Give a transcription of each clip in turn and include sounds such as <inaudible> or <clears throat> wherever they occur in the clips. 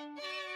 Thank you.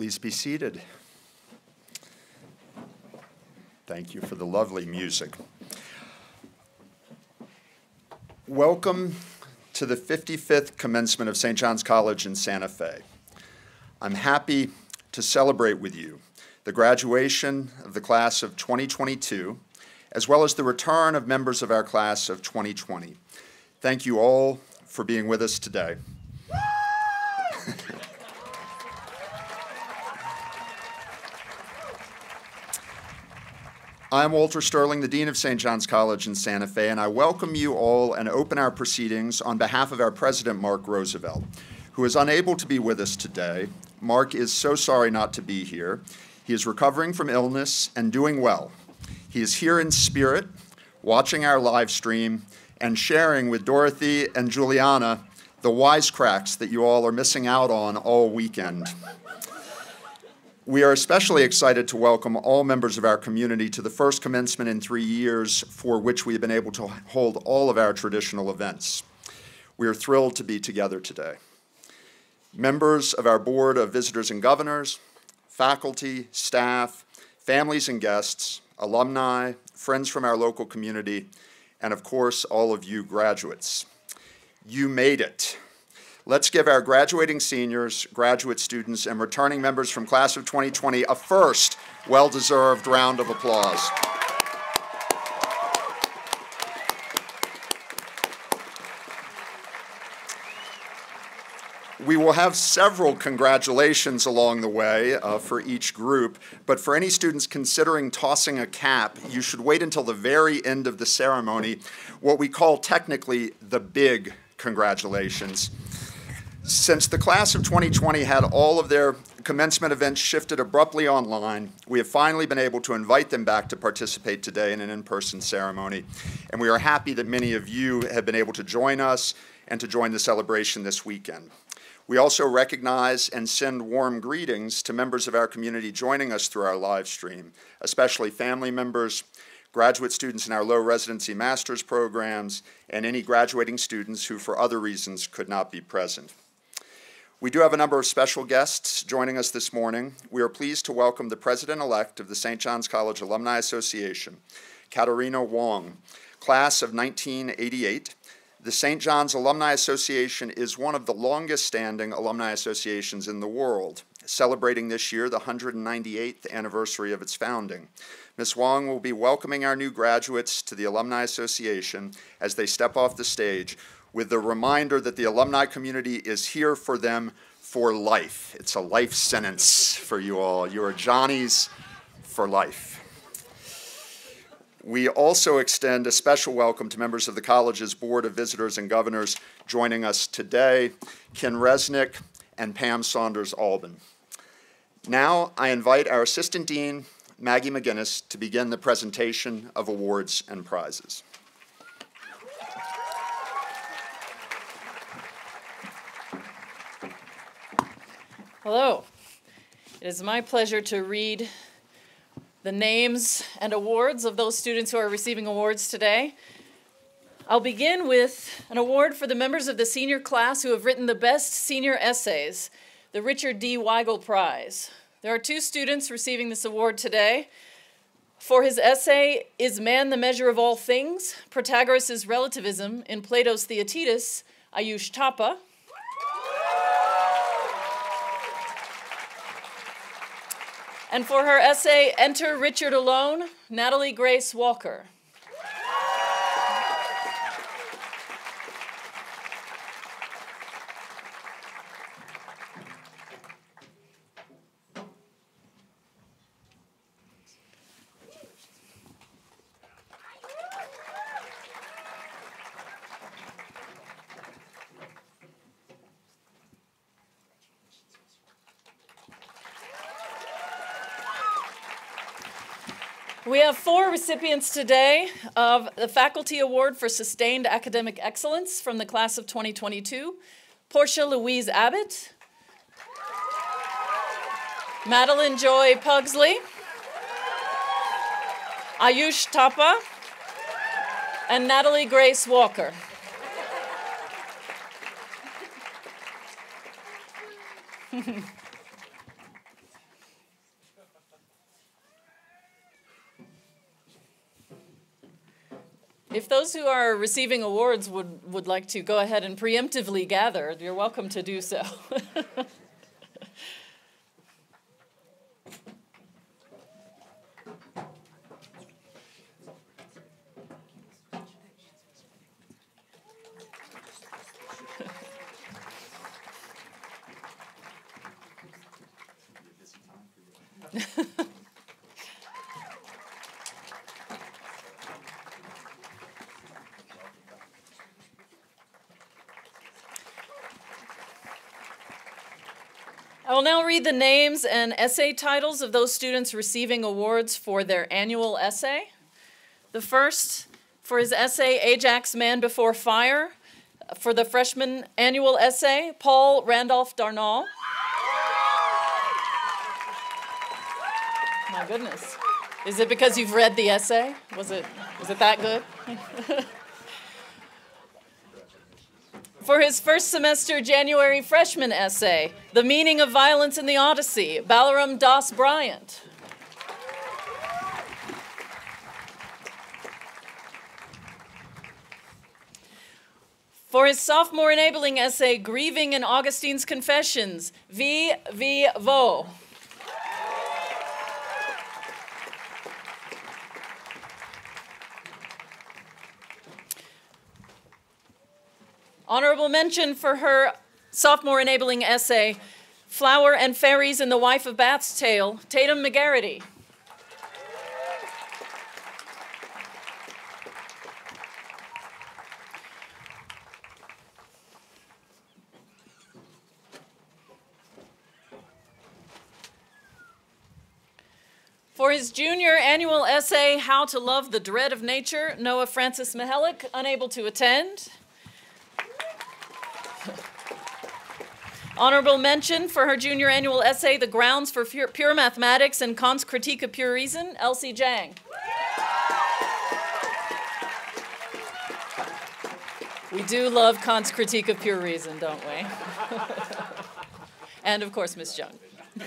Please be seated. Thank you for the lovely music. Welcome to the 55th commencement of St. John's College in Santa Fe. I'm happy to celebrate with you the graduation of the class of 2022, as well as the return of members of our class of 2020. Thank you all for being with us today. I'm Walter Sterling, the Dean of St. John's College in Santa Fe, and I welcome you all and open our proceedings on behalf of our President, Mark Roosevelt, who is unable to be with us today. Mark is so sorry not to be here. He is recovering from illness and doing well. He is here in spirit, watching our live stream and sharing with Dorothy and Juliana the wisecracks that you all are missing out on all weekend. We are especially excited to welcome all members of our community to the first commencement in three years for which we have been able to hold all of our traditional events. We are thrilled to be together today. Members of our Board of Visitors and Governors, faculty, staff, families and guests, alumni, friends from our local community, and of course, all of you graduates. You made it. Let's give our graduating seniors, graduate students, and returning members from class of 2020 a first well-deserved round of applause. We will have several congratulations along the way uh, for each group, but for any students considering tossing a cap, you should wait until the very end of the ceremony, what we call technically the big congratulations. Since the class of 2020 had all of their commencement events shifted abruptly online, we have finally been able to invite them back to participate today in an in-person ceremony. And we are happy that many of you have been able to join us and to join the celebration this weekend. We also recognize and send warm greetings to members of our community joining us through our live stream, especially family members, graduate students in our low residency master's programs, and any graduating students who for other reasons could not be present. We do have a number of special guests joining us this morning. We are pleased to welcome the president-elect of the St. John's College Alumni Association, Katarina Wong, class of 1988, the St. John's Alumni Association is one of the longest standing alumni associations in the world, celebrating this year the 198th anniversary of its founding. Ms. Wong will be welcoming our new graduates to the Alumni Association as they step off the stage with the reminder that the alumni community is here for them for life. It's a life sentence for you all. You are Johnnies for life. We also extend a special welcome to members of the college's Board of Visitors and Governors joining us today, Ken Resnick and Pam Saunders Albin. Now I invite our Assistant Dean, Maggie McGinnis, to begin the presentation of awards and prizes. Hello. It is my pleasure to read the names and awards of those students who are receiving awards today. I'll begin with an award for the members of the senior class who have written the best senior essays, the Richard D. Weigel Prize. There are two students receiving this award today. For his essay, Is Man the Measure of All Things? Protagoras' Relativism in Plato's Theaetetus, Ayush Thapa. And for her essay, Enter Richard Alone, Natalie Grace Walker. We have four recipients today of the Faculty Award for Sustained Academic Excellence from the class of 2022. Portia Louise Abbott, Madeline Joy Pugsley, Ayush Thapa, and Natalie Grace Walker. <laughs> those who are receiving awards would, would like to go ahead and preemptively gather, you're welcome to do so. <laughs> I will now read the names and essay titles of those students receiving awards for their annual essay. The first, for his essay Ajax Man Before Fire, for the freshman annual essay, Paul Randolph Darnall. My goodness. Is it because you've read the essay? Was it, was it that good? <laughs> For his first semester January freshman essay, The Meaning of Violence in the Odyssey, Balaram Das Bryant. For his sophomore enabling essay, Grieving in Augustine's Confessions, V. V. Vo. Honorable mention for her sophomore enabling essay, Flower and Fairies in the Wife of Bath's Tale, Tatum McGarity. For his junior annual essay, How to Love the Dread of Nature, Noah Francis Mihelic, unable to attend. Honorable mention for her junior annual essay, The Grounds for Pure, Pure Mathematics and Kant's Critique of Pure Reason, Elsie Jang. We do love Kant's Critique of Pure Reason, don't we? <laughs> and of course, Miss Jung. <laughs>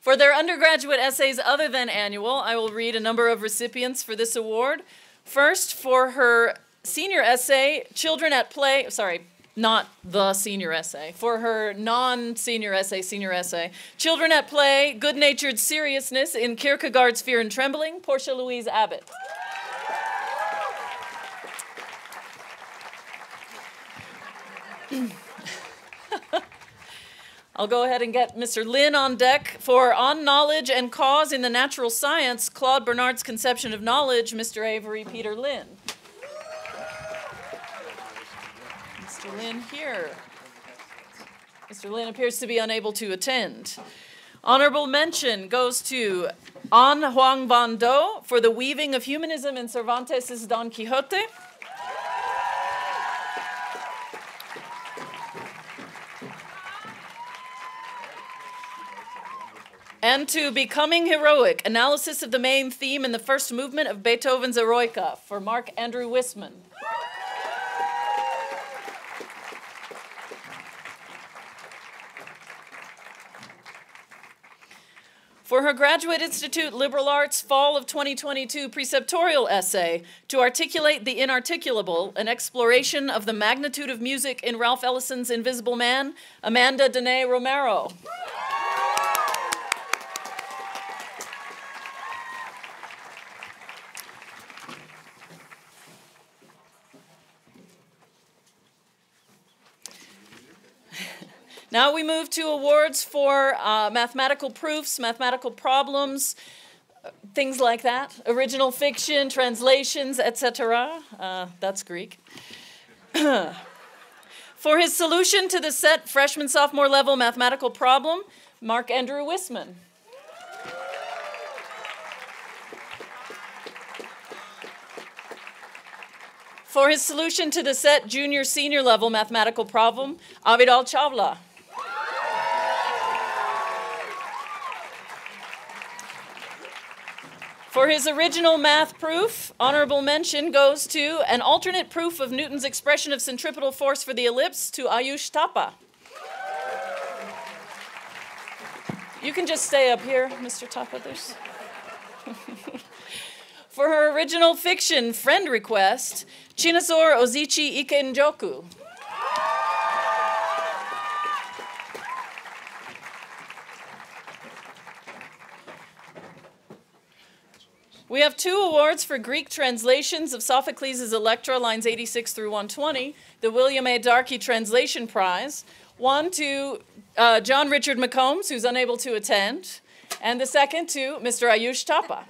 for their undergraduate essays other than annual, I will read a number of recipients for this award. First, for her senior essay, Children at Play, sorry, not the senior essay, for her non senior essay, senior essay. Children at Play, Good Natured Seriousness in Kierkegaard's Fear and Trembling, Portia Louise Abbott. I'll go ahead and get Mr. Lin on deck for On Knowledge and Cause in the Natural Science, Claude Bernard's Conception of Knowledge, Mr. Avery Peter Lin. Mr. Lin here. Mr. Lin appears to be unable to attend. Honorable mention goes to An Huang Van Do for the weaving of humanism in Cervantes' Don Quixote. And to Becoming Heroic, analysis of the main theme in the first movement of Beethoven's Eroica for Mark Andrew Wisman. For her Graduate Institute Liberal Arts Fall of 2022 preceptorial essay, To Articulate the Inarticulable, an exploration of the magnitude of music in Ralph Ellison's Invisible Man, Amanda Dene Romero. Now we move to awards for uh, mathematical proofs, mathematical problems, things like that. Original fiction, translations, etc. Uh, that's Greek. <clears throat> for his solution to the set freshman sophomore level mathematical problem, Mark Andrew Wisman. For his solution to the set junior senior level mathematical problem, Aviral Chavla. For his original math proof, honorable mention goes to an alternate proof of Newton's expression of centripetal force for the ellipse to Ayush Thapa. You can just stay up here, Mr. Thapa. There's <laughs> For her original fiction, Friend Request, Chinazor Ozichi Ikenjoku. We have two awards for Greek translations of Sophocles' Electra, lines 86 through 120, the William A. Darkey Translation Prize. One to uh, John Richard McCombs, who's unable to attend, and the second to Mr. Ayush Thapa.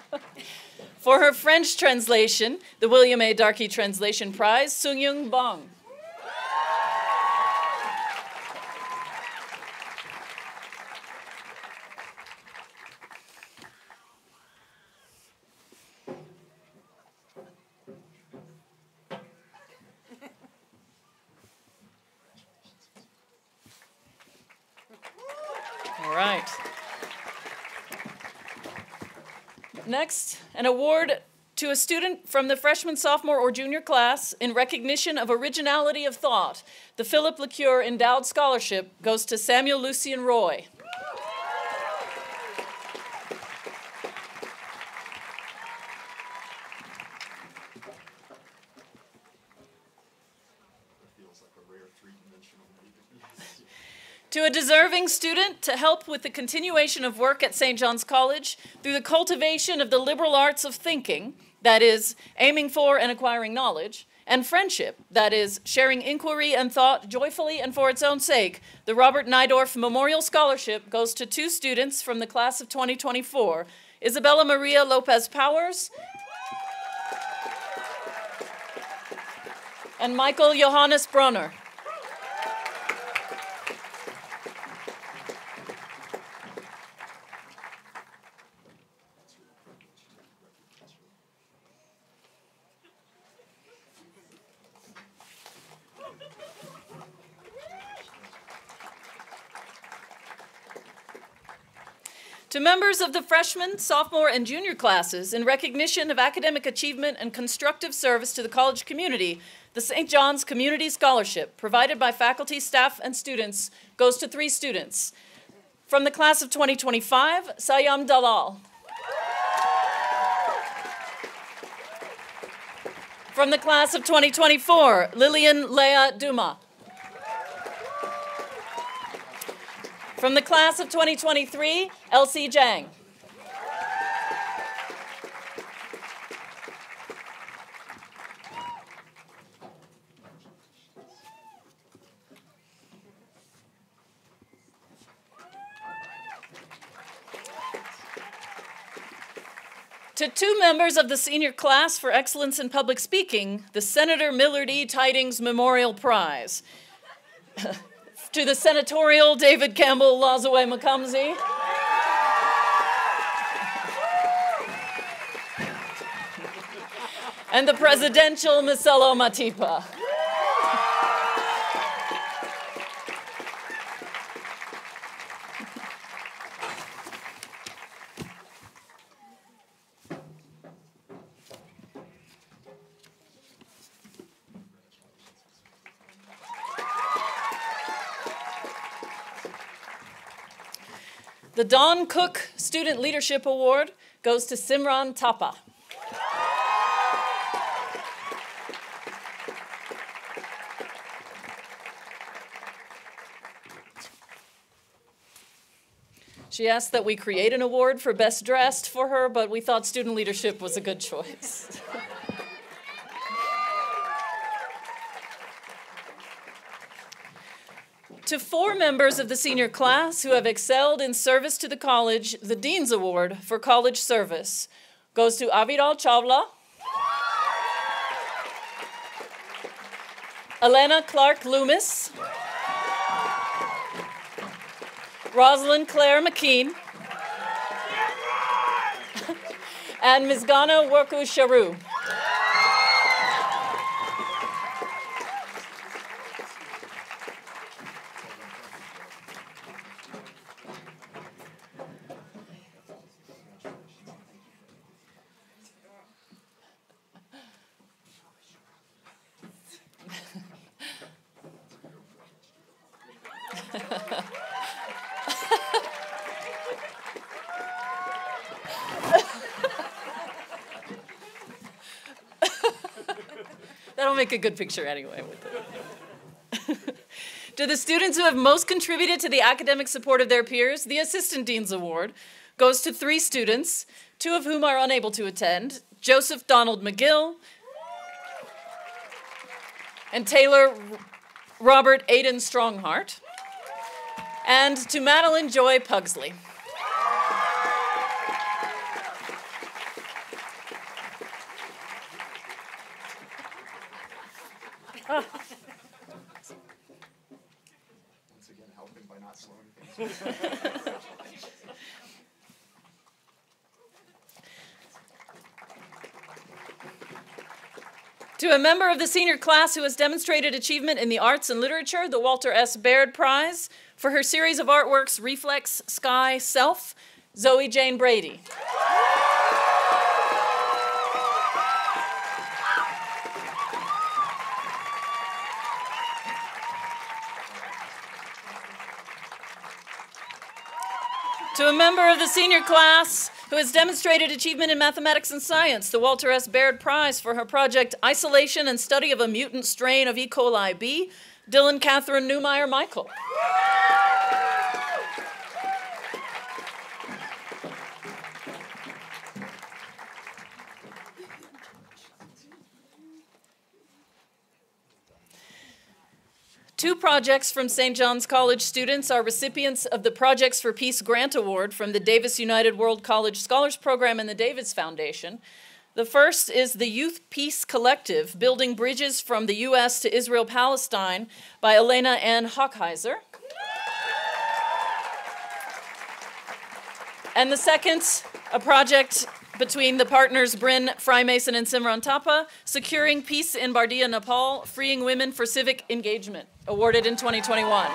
<laughs> For her French translation, the William A. Darkey Translation Prize, Sungyung Bong. All right. Next, an award to a student from the freshman, sophomore, or junior class in recognition of originality of thought. The Philip LeCure Endowed Scholarship goes to Samuel Lucian Roy. to a deserving student to help with the continuation of work at St. John's College through the cultivation of the liberal arts of thinking, that is, aiming for and acquiring knowledge, and friendship, that is, sharing inquiry and thought joyfully and for its own sake, the Robert Nydorf Memorial Scholarship goes to two students from the class of 2024 Isabella Maria Lopez Powers and Michael Johannes Brunner. Members of the freshman, sophomore, and junior classes, in recognition of academic achievement and constructive service to the college community, the St. John's Community Scholarship, provided by faculty, staff, and students, goes to three students. From the class of 2025, Sayam Dalal. From the class of 2024, Lillian Leah Duma. From the class of 2023, Elsie Jang. To two members of the senior class for excellence in public speaking, the Senator Millard E. Tydings Memorial Prize. <laughs> to the senatorial David Campbell Lazaway McCumsey. and the presidential Miselo Matipa. The Don Cook Student Leadership Award goes to Simran Thapa. She asked that we create an award for best dressed for her, but we thought student leadership was a good choice. To four members of the senior class who have excelled in service to the college, the Dean's Award for College Service. Goes to Aviral Chavla, Elena Clark Loomis, Rosalind Claire McKean, <laughs> and Mizgana Worku Sharu. Make a good picture anyway with it. <laughs> to the students who have most contributed to the academic support of their peers, the Assistant Dean's Award goes to three students, two of whom are unable to attend Joseph Donald McGill and Taylor Robert Aiden Strongheart, and to Madeline Joy Pugsley. Once again, helping by not slowing things down. To a member of the senior class who has demonstrated achievement in the arts and literature, the Walter S. Baird Prize for her series of artworks Reflex, Sky, Self, Zoe Jane Brady. A member of the senior class who has demonstrated achievement in mathematics and science, the Walter S. Baird Prize for her project Isolation and Study of a Mutant Strain of E. coli B, Dylan Catherine Newmeyer Michael. Projects from St. John's College students are recipients of the Projects for Peace Grant Award from the Davis United World College Scholars Program and the Davis Foundation. The first is the Youth Peace Collective, Building Bridges from the U.S. to Israel Palestine by Elena Ann Hockheiser. And the second, a project between the partners Bryn Frymason and Simran Thapa, Securing Peace in Bardia, Nepal, Freeing Women for Civic Engagement, awarded in 2021.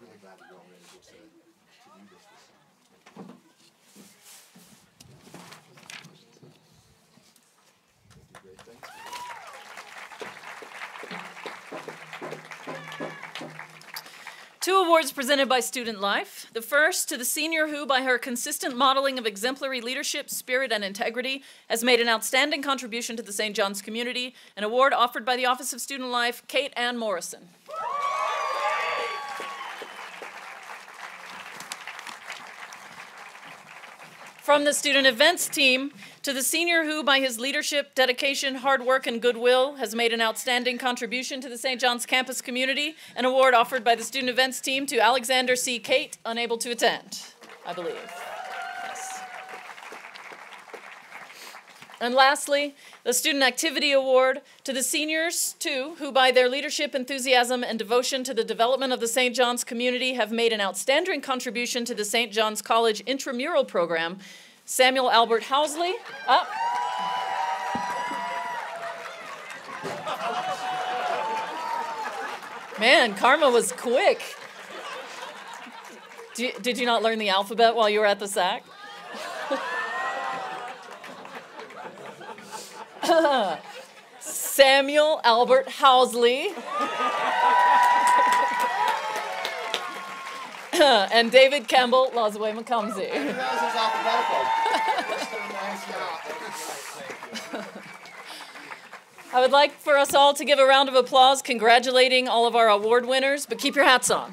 Really glad that you're all able to, to do this this summer. Do great things. Two awards presented by Student Life. The first to the senior who, by her consistent modeling of exemplary leadership, spirit, and integrity, has made an outstanding contribution to the St. John's community, an award offered by the Office of Student Life, Kate Ann Morrison. From the student events team to the senior who, by his leadership, dedication, hard work, and goodwill, has made an outstanding contribution to the St. John's campus community, an award offered by the student events team to Alexander C. Kate, unable to attend, I believe. And lastly, the Student Activity Award to the seniors, too, who by their leadership, enthusiasm, and devotion to the development of the St. John's community have made an outstanding contribution to the St. John's College intramural program. Samuel Albert Housley. Up. Man, karma was quick. Did you not learn the alphabet while you were at the SAC? <laughs> <laughs> Samuel Albert Housley. <laughs> and David Campbell Lazaway McCumsey. <laughs> I would like for us all to give a round of applause congratulating all of our award winners, but keep your hats on.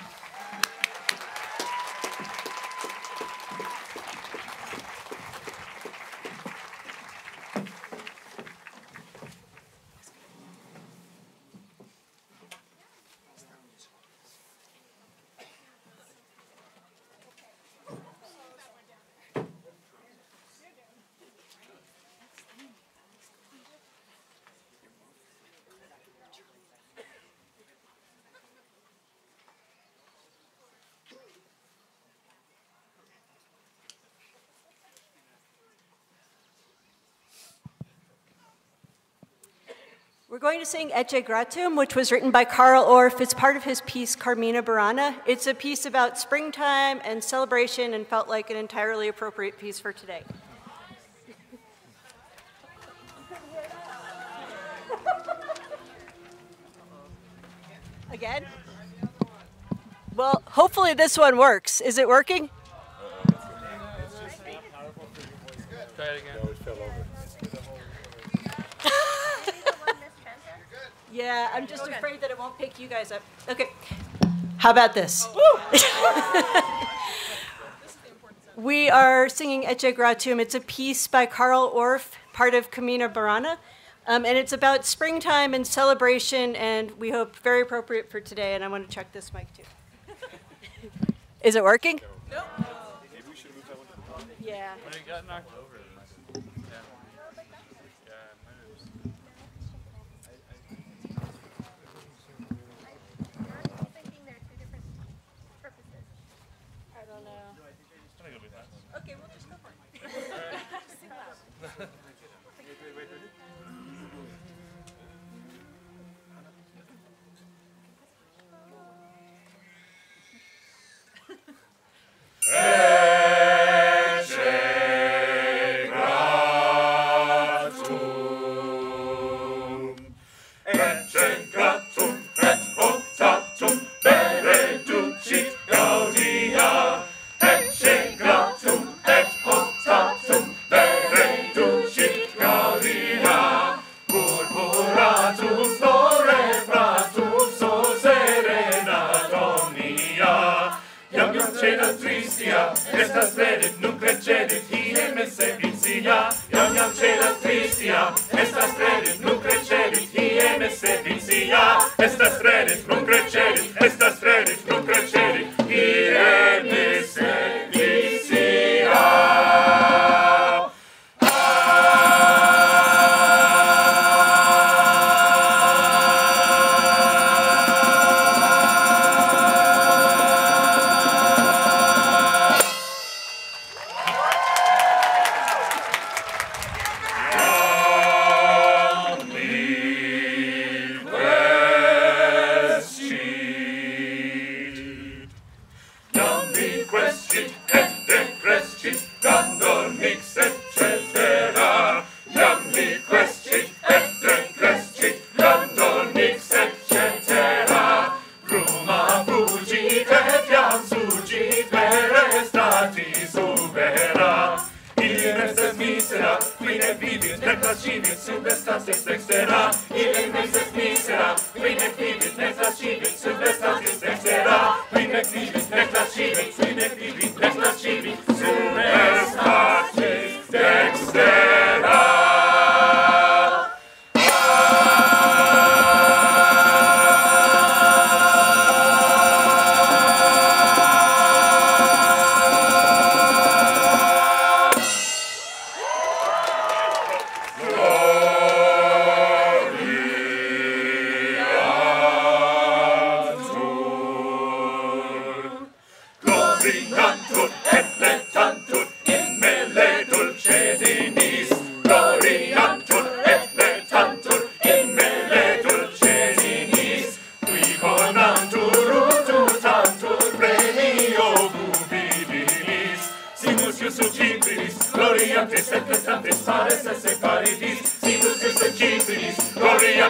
We're going to sing Ecce Gratum, which was written by Carl Orff. It's part of his piece Carmina Burana. It's a piece about springtime and celebration and felt like an entirely appropriate piece for today. <laughs> Again? Well, hopefully this one works. Is it working? Yeah, I'm just afraid that it won't pick you guys up. Okay. How about this? <laughs> we are singing Ecce Gratum. It's a piece by Carl Orff, part of Carmina Burana. Um, and it's about springtime and celebration, and we hope very appropriate for today. And I want to check this mic too. <laughs> Is it working? Nope. Yeah. It got knocked over. Yeah.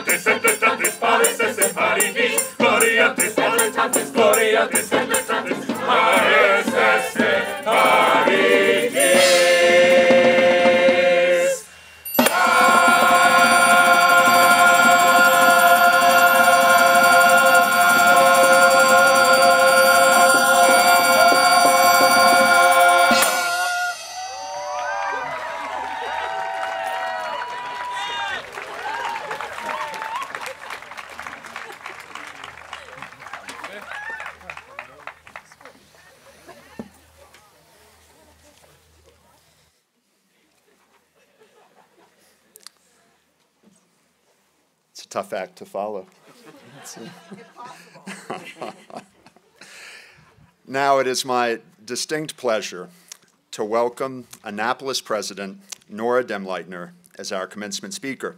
Gloriantes et now it is my distinct pleasure to welcome Annapolis President Nora Demleitner as our commencement speaker.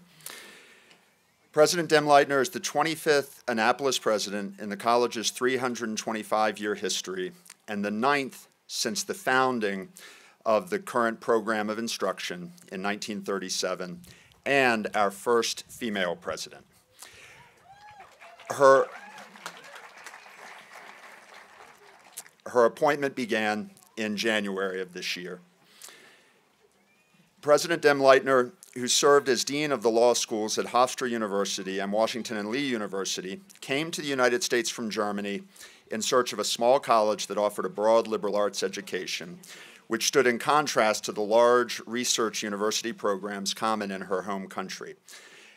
President Demleitner is the 25th Annapolis president in the college's 325 year history and the ninth since the founding of the current program of instruction in 1937 and our first female president. Her, her appointment began in January of this year. President Demleitner, who served as Dean of the Law Schools at Hofstra University and Washington and Lee University, came to the United States from Germany in search of a small college that offered a broad liberal arts education, which stood in contrast to the large research university programs common in her home country.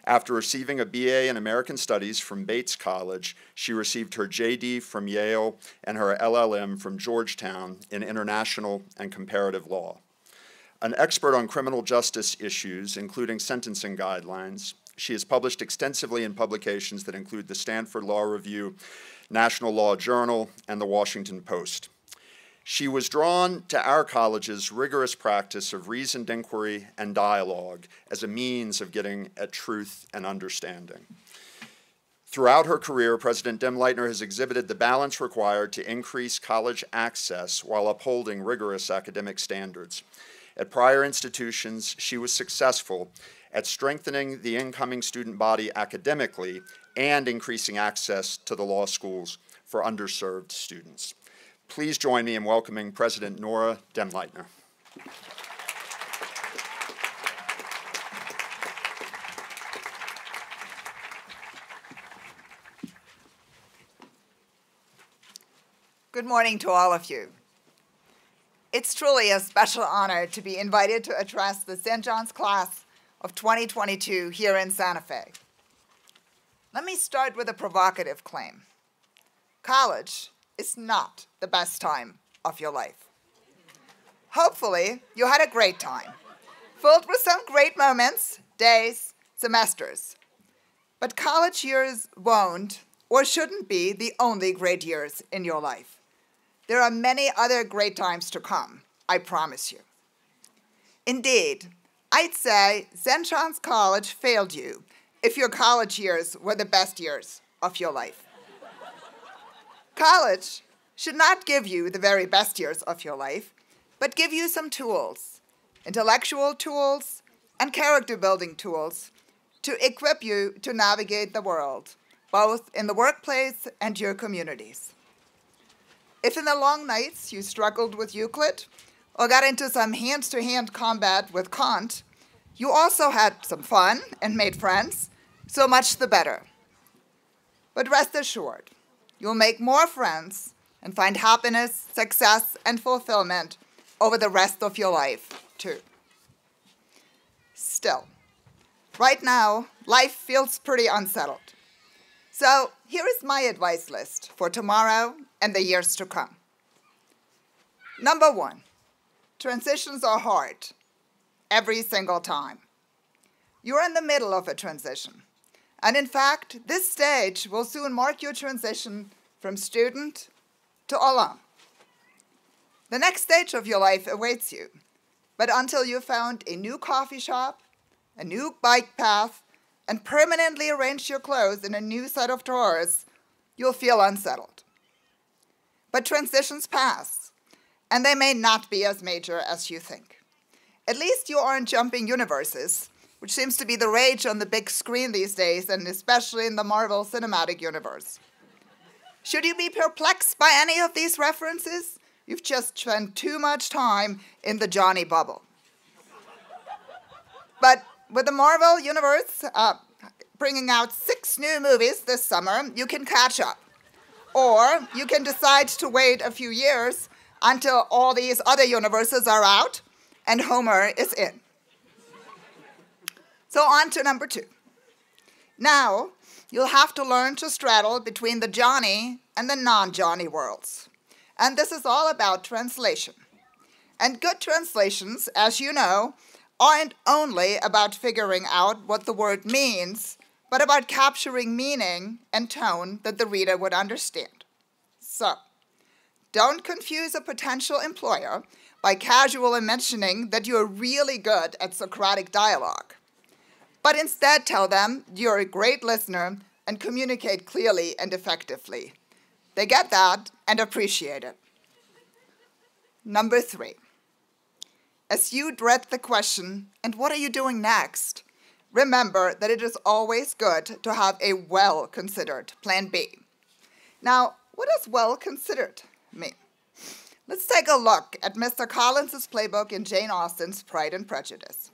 After receiving a BA in American Studies from Bates College, she received her JD from Yale and her LLM from Georgetown in International and Comparative Law. An expert on criminal justice issues, including sentencing guidelines, she has published extensively in publications that include the Stanford Law Review, National Law Journal, and the Washington Post. She was drawn to our college's rigorous practice of reasoned inquiry and dialogue as a means of getting at truth and understanding. Throughout her career, President Demleitner has exhibited the balance required to increase college access while upholding rigorous academic standards. At prior institutions, she was successful at strengthening the incoming student body academically and increasing access to the law schools for underserved students. Please join me in welcoming President Nora Demleitner. Good morning to all of you. It's truly a special honor to be invited to address the St. John's class of 2022 here in Santa Fe. Let me start with a provocative claim. College is not the best time of your life. Hopefully, you had a great time, filled with some great moments, days, semesters. But college years won't or shouldn't be the only great years in your life. There are many other great times to come, I promise you. Indeed, I'd say. John's College failed you if your college years were the best years of your life. College should not give you the very best years of your life, but give you some tools, intellectual tools and character building tools to equip you to navigate the world, both in the workplace and your communities. If in the long nights you struggled with Euclid, or got into some hand to hand combat with Kant, you also had some fun and made friends, so much the better. But rest assured, you'll make more friends and find happiness, success, and fulfillment over the rest of your life, too. Still, right now, life feels pretty unsettled. So here is my advice list for tomorrow and the years to come. Number one, Transitions are hard, every single time. You're in the middle of a transition. And in fact, this stage will soon mark your transition from student to alum. The next stage of your life awaits you. But until you've found a new coffee shop, a new bike path, and permanently arranged your clothes in a new set of drawers, you'll feel unsettled. But transitions pass and they may not be as major as you think. At least you aren't jumping universes, which seems to be the rage on the big screen these days, and especially in the Marvel Cinematic Universe. Should you be perplexed by any of these references? You've just spent too much time in the Johnny bubble. But with the Marvel Universe uh, bringing out six new movies this summer, you can catch up. Or you can decide to wait a few years until all these other universes are out and Homer is in. So, on to number two. Now, you'll have to learn to straddle between the Johnny and the non Johnny worlds. And this is all about translation. And good translations, as you know, aren't only about figuring out what the word means, but about capturing meaning and tone that the reader would understand. So, don't confuse a potential employer by casually mentioning that you're really good at Socratic dialogue. But instead tell them you're a great listener and communicate clearly and effectively. They get that and appreciate it. Number three, as you dread the question, and what are you doing next? Remember that it is always good to have a well considered plan B. Now, what is well considered? me. Let's take a look at Mr. Collins's playbook in Jane Austen's Pride and Prejudice.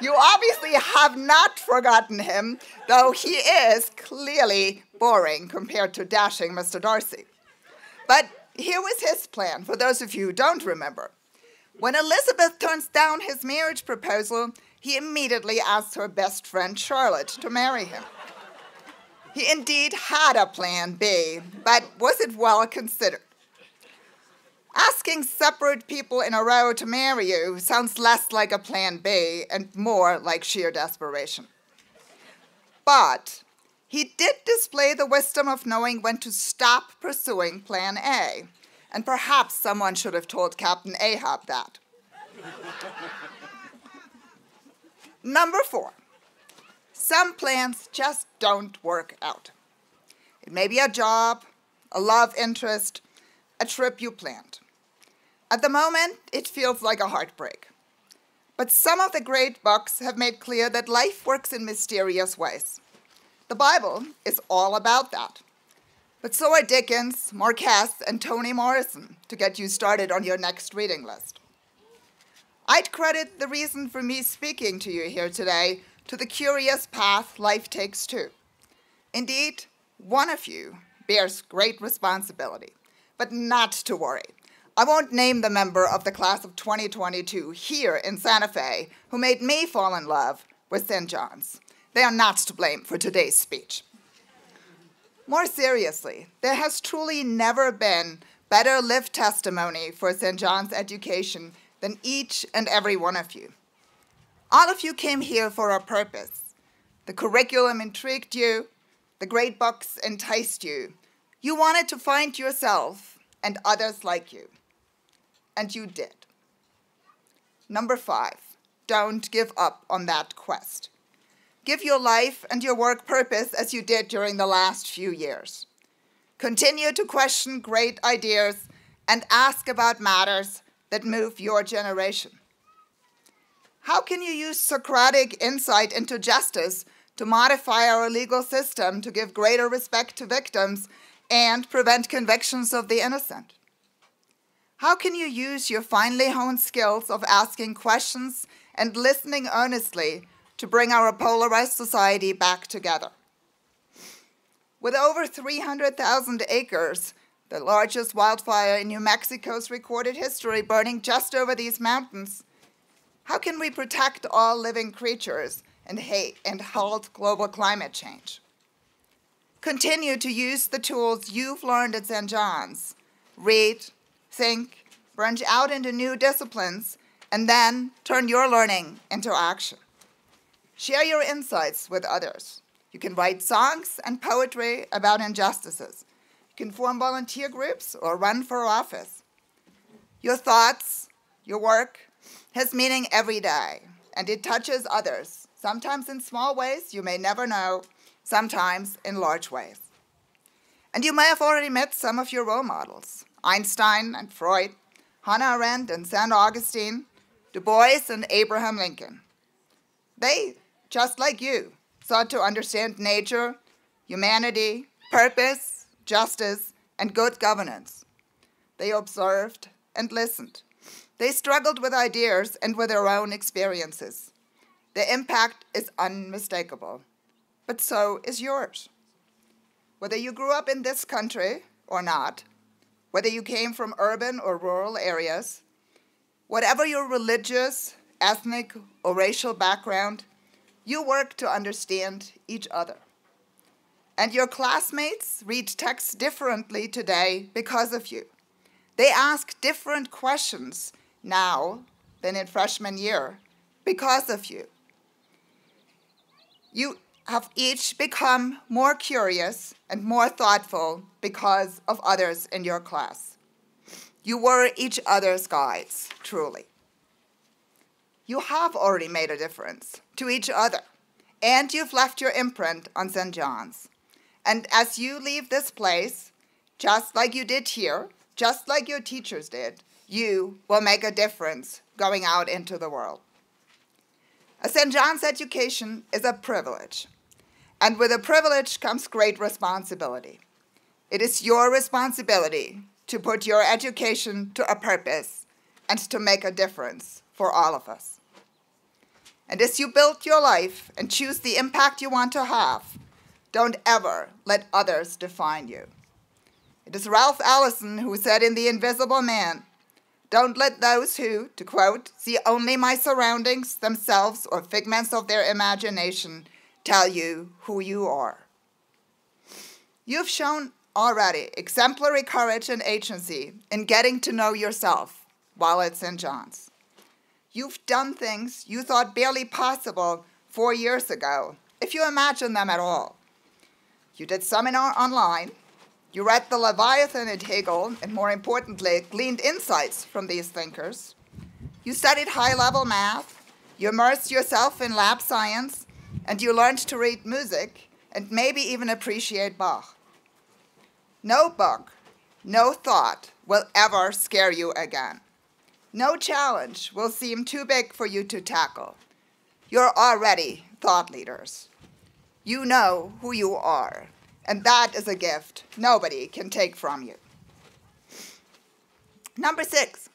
You obviously have not forgotten him, though he is clearly boring compared to dashing Mr. Darcy. But here was his plan, for those of you who don't remember. When Elizabeth turns down his marriage proposal, he immediately asks her best friend Charlotte to marry him. He indeed had a plan B, but was it well considered? Asking separate people in a row to marry you sounds less like a plan B and more like sheer desperation. But he did display the wisdom of knowing when to stop pursuing plan A, and perhaps someone should have told Captain Ahab that. Number four, some plans just don't work out. It may be a job, a love interest, a trip you planned. At the moment, it feels like a heartbreak. But some of the great books have made clear that life works in mysterious ways. The Bible is all about that. But so are Dickens, Marquez, and Toni Morrison to get you started on your next reading list. I'd credit the reason for me speaking to you here today to the curious path life takes too. Indeed, one of you bears great responsibility, but not to worry. I won't name the member of the class of 2022 here in Santa Fe who made me fall in love with St. John's. They are not to blame for today's speech. More seriously, there has truly never been better lived testimony for St. John's education than each and every one of you. All of you came here for a purpose. The curriculum intrigued you, the great books enticed you. You wanted to find yourself and others like you. And you did. Number five, don't give up on that quest. Give your life and your work purpose as you did during the last few years. Continue to question great ideas and ask about matters that move your generation. How can you use Socratic insight into justice to modify our legal system to give greater respect to victims and prevent convictions of the innocent? How can you use your finely honed skills of asking questions and listening earnestly to bring our polarized society back together? With over 300,000 acres, the largest wildfire in New Mexico's recorded history burning just over these mountains, how can we protect all living creatures and, hate and halt global climate change? Continue to use the tools you've learned at St. John's. Read, think, branch out into new disciplines, and then turn your learning into action. Share your insights with others. You can write songs and poetry about injustices. You can form volunteer groups or run for office. Your thoughts, your work, has meaning every day, and it touches others, sometimes in small ways you may never know, sometimes in large ways. And you may have already met some of your role models Einstein and Freud, Hannah Arendt and St. Augustine, Du Bois and Abraham Lincoln. They, just like you, sought to understand nature, humanity, purpose, justice, and good governance. They observed and listened. They struggled with ideas and with their own experiences. The impact is unmistakable, but so is yours. Whether you grew up in this country or not, whether you came from urban or rural areas, whatever your religious, ethnic, or racial background, you work to understand each other. And your classmates read texts differently today because of you. They ask different questions now than in freshman year because of you. You have each become more curious and more thoughtful because of others in your class. You were each other's guides, truly. You have already made a difference to each other, and you've left your imprint on St. John's. And as you leave this place, just like you did here, just like your teachers did, you will make a difference going out into the world. A St. John's education is a privilege, and with a privilege comes great responsibility. It is your responsibility to put your education to a purpose and to make a difference for all of us. And as you build your life and choose the impact you want to have, don't ever let others define you. It is Ralph Ellison who said in The Invisible Man Don't let those who, to quote, see only my surroundings, themselves, or figments of their imagination tell you who you are. You've shown already exemplary courage and agency in getting to know yourself while at St. John's. You've done things you thought barely possible four years ago, if you imagine them at all. You did seminar online, you read the Leviathan and Hegel, and more importantly, gleaned insights from these thinkers. You studied high level math, you immersed yourself in lab science, and you learned to read music and maybe even appreciate Bach. No book, no thought will ever scare you again. No challenge will seem too big for you to tackle. You're already thought leaders. You know who you are, and that is a gift nobody can take from you. Number six,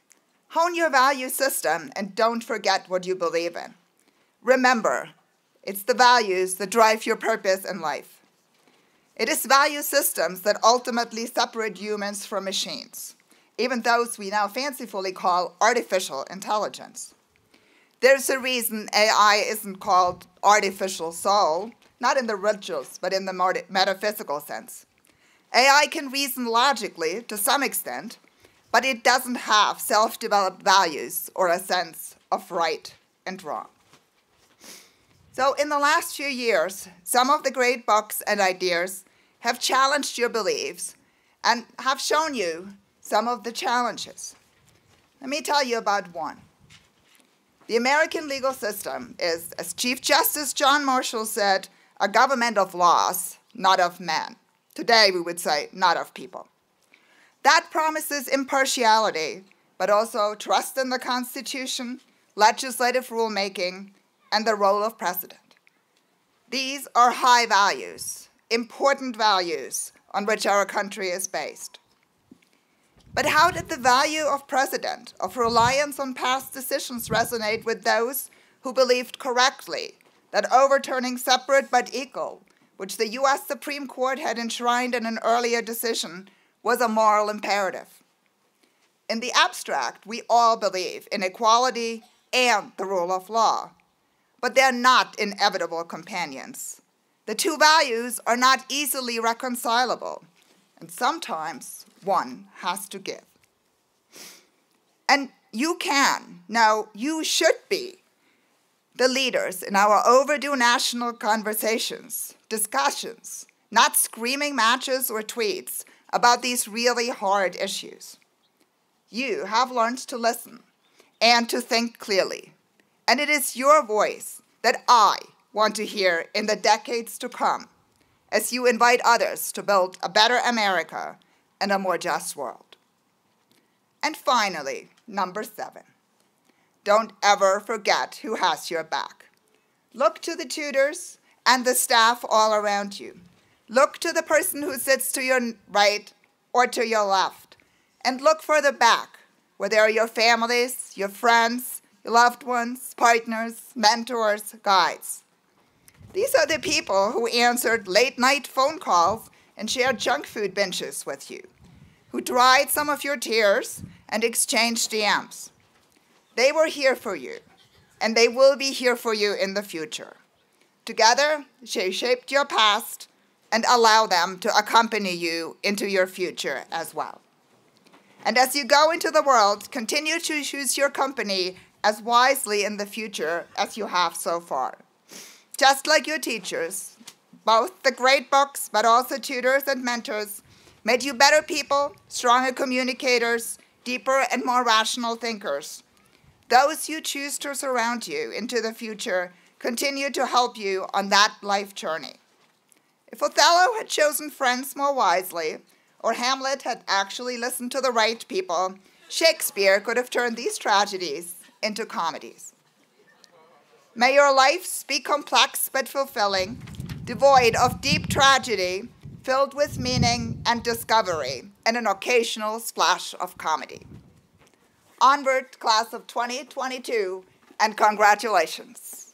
hone your value system and don't forget what you believe in. Remember, it's the values that drive your purpose in life. It is value systems that ultimately separate humans from machines, even those we now fancifully call artificial intelligence. There's a reason AI isn't called artificial soul, not in the rituals, but in the metaphysical sense. AI can reason logically to some extent, but it doesn't have self developed values or a sense of right and wrong. So, in the last few years, some of the great books and ideas have challenged your beliefs and have shown you some of the challenges. Let me tell you about one. The American legal system is, as Chief Justice John Marshall said, a government of laws, not of men. Today we would say, not of people. That promises impartiality, but also trust in the Constitution, legislative rulemaking, and the role of precedent. These are high values, important values on which our country is based. But how did the value of president, of reliance on past decisions, resonate with those who believed correctly that overturning separate but equal, which the US Supreme Court had enshrined in an earlier decision, was a moral imperative. In the abstract, we all believe in equality and the rule of law, but they're not inevitable companions. The two values are not easily reconcilable, and sometimes one has to give. And you can, now you should be, the leaders in our overdue national conversations, discussions, not screaming matches or tweets about these really hard issues. You have learned to listen and to think clearly, and it is your voice that I want to hear in the decades to come as you invite others to build a better America and a more just world. And finally, number seven don't ever forget who has your back. Look to the tutors and the staff all around you. Look to the person who sits to your right or to your left. And look further back, where there are your families, your friends, loved ones, partners, mentors, guides. These are the people who answered late night phone calls and shared junk food benches with you, who dried some of your tears and exchanged DMs. They were here for you, and they will be here for you in the future. Together, they shaped your past and allow them to accompany you into your future as well. And as you go into the world, continue to choose your company as wisely in the future as you have so far. Just like your teachers, both the great books, but also tutors and mentors, made you better people, stronger communicators, deeper and more rational thinkers those you choose to surround you into the future continue to help you on that life journey. If Othello had chosen friends more wisely, or Hamlet had actually listened to the right people, Shakespeare could have turned these tragedies into comedies. May your lives be complex but fulfilling, devoid of deep tragedy, filled with meaning and discovery, and an occasional splash of comedy. Onward, class of 2022, and congratulations.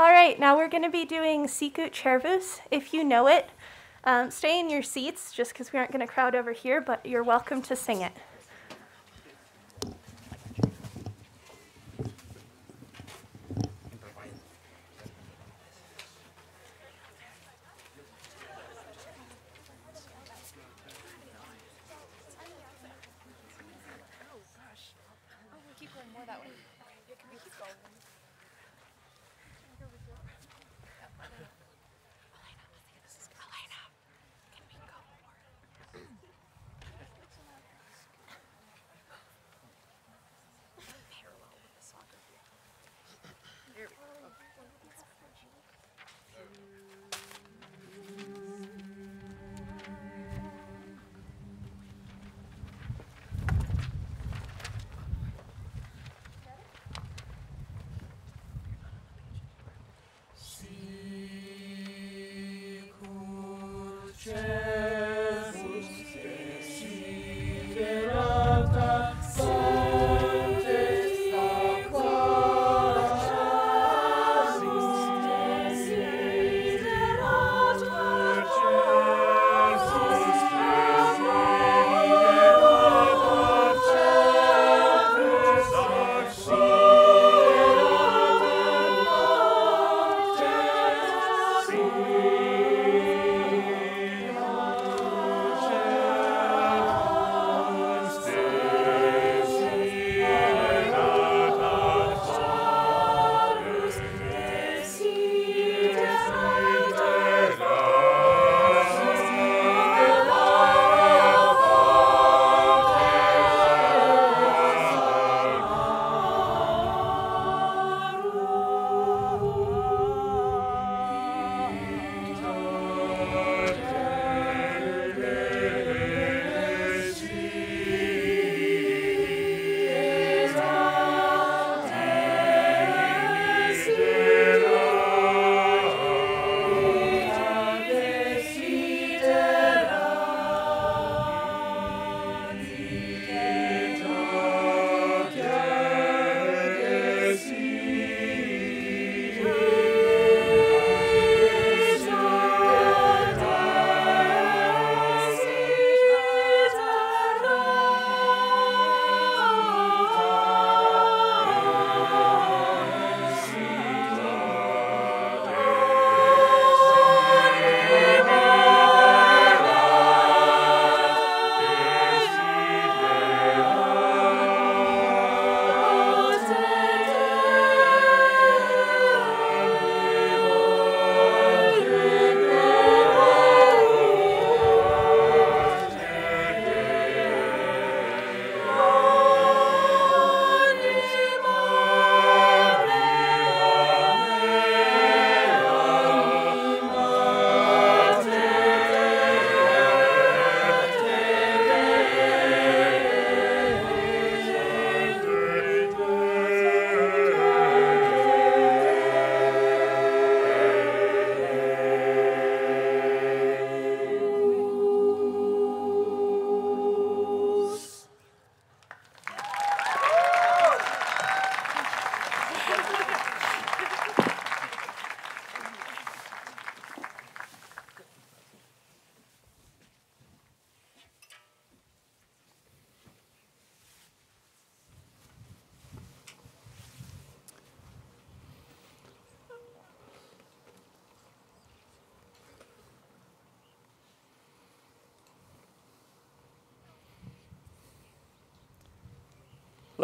All right, now we're going to be doing Sicut Cervus. If you know it, um, stay in your seats just because we aren't going to crowd over here, but you're welcome to sing it.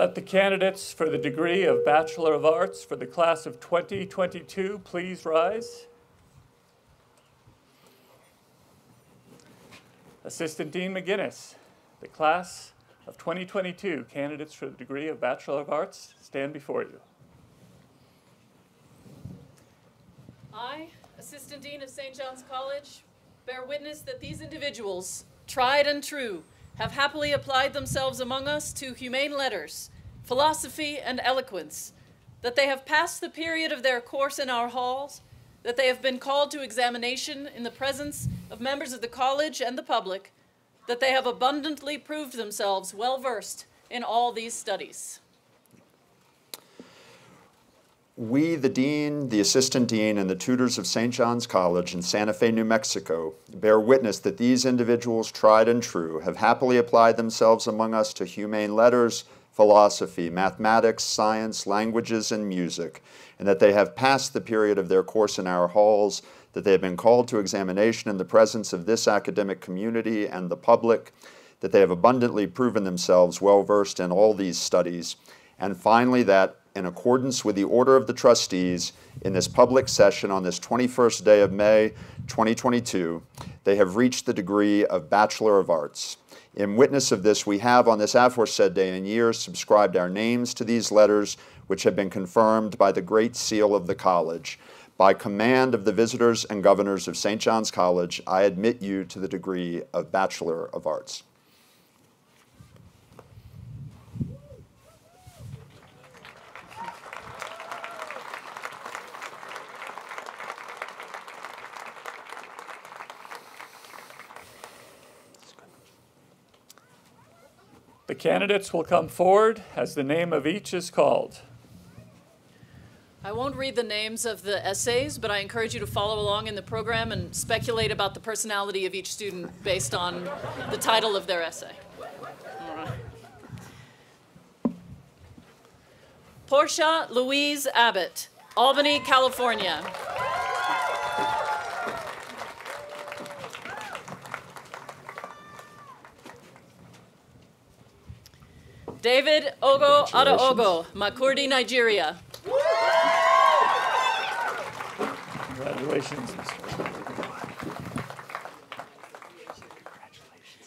Let the candidates for the degree of Bachelor of Arts for the class of 2022 please rise. Assistant Dean McGinnis, the class of 2022 candidates for the degree of Bachelor of Arts stand before you. I, Assistant Dean of St. John's College, bear witness that these individuals, tried and true, have happily applied themselves among us to humane letters, philosophy, and eloquence, that they have passed the period of their course in our halls, that they have been called to examination in the presence of members of the college and the public, that they have abundantly proved themselves well versed in all these studies. we, the dean, the assistant dean, and the tutors of St. John's College in Santa Fe, New Mexico, bear witness that these individuals, tried and true, have happily applied themselves among us to humane letters, philosophy, mathematics, science, languages, and music, and that they have passed the period of their course in our halls, that they have been called to examination in the presence of this academic community and the public, that they have abundantly proven themselves well versed in all these studies, and finally, that in accordance with the order of the trustees in this public session on this 21st day of May 2022, they have reached the degree of Bachelor of Arts. In witness of this, we have on this aforesaid day and year subscribed our names to these letters, which have been confirmed by the Great Seal of the College. By command of the visitors and governors of St. John's College, I admit you to the degree of Bachelor of Arts. Candidates will come forward as the name of each is called. I won't read the names of the essays, but I encourage you to follow along in the program and speculate about the personality of each student based on the title of their essay. Portia Louise Abbott, Albany, California. David Ogo Adaogo, Makurdi, Nigeria. Congratulations, Mr.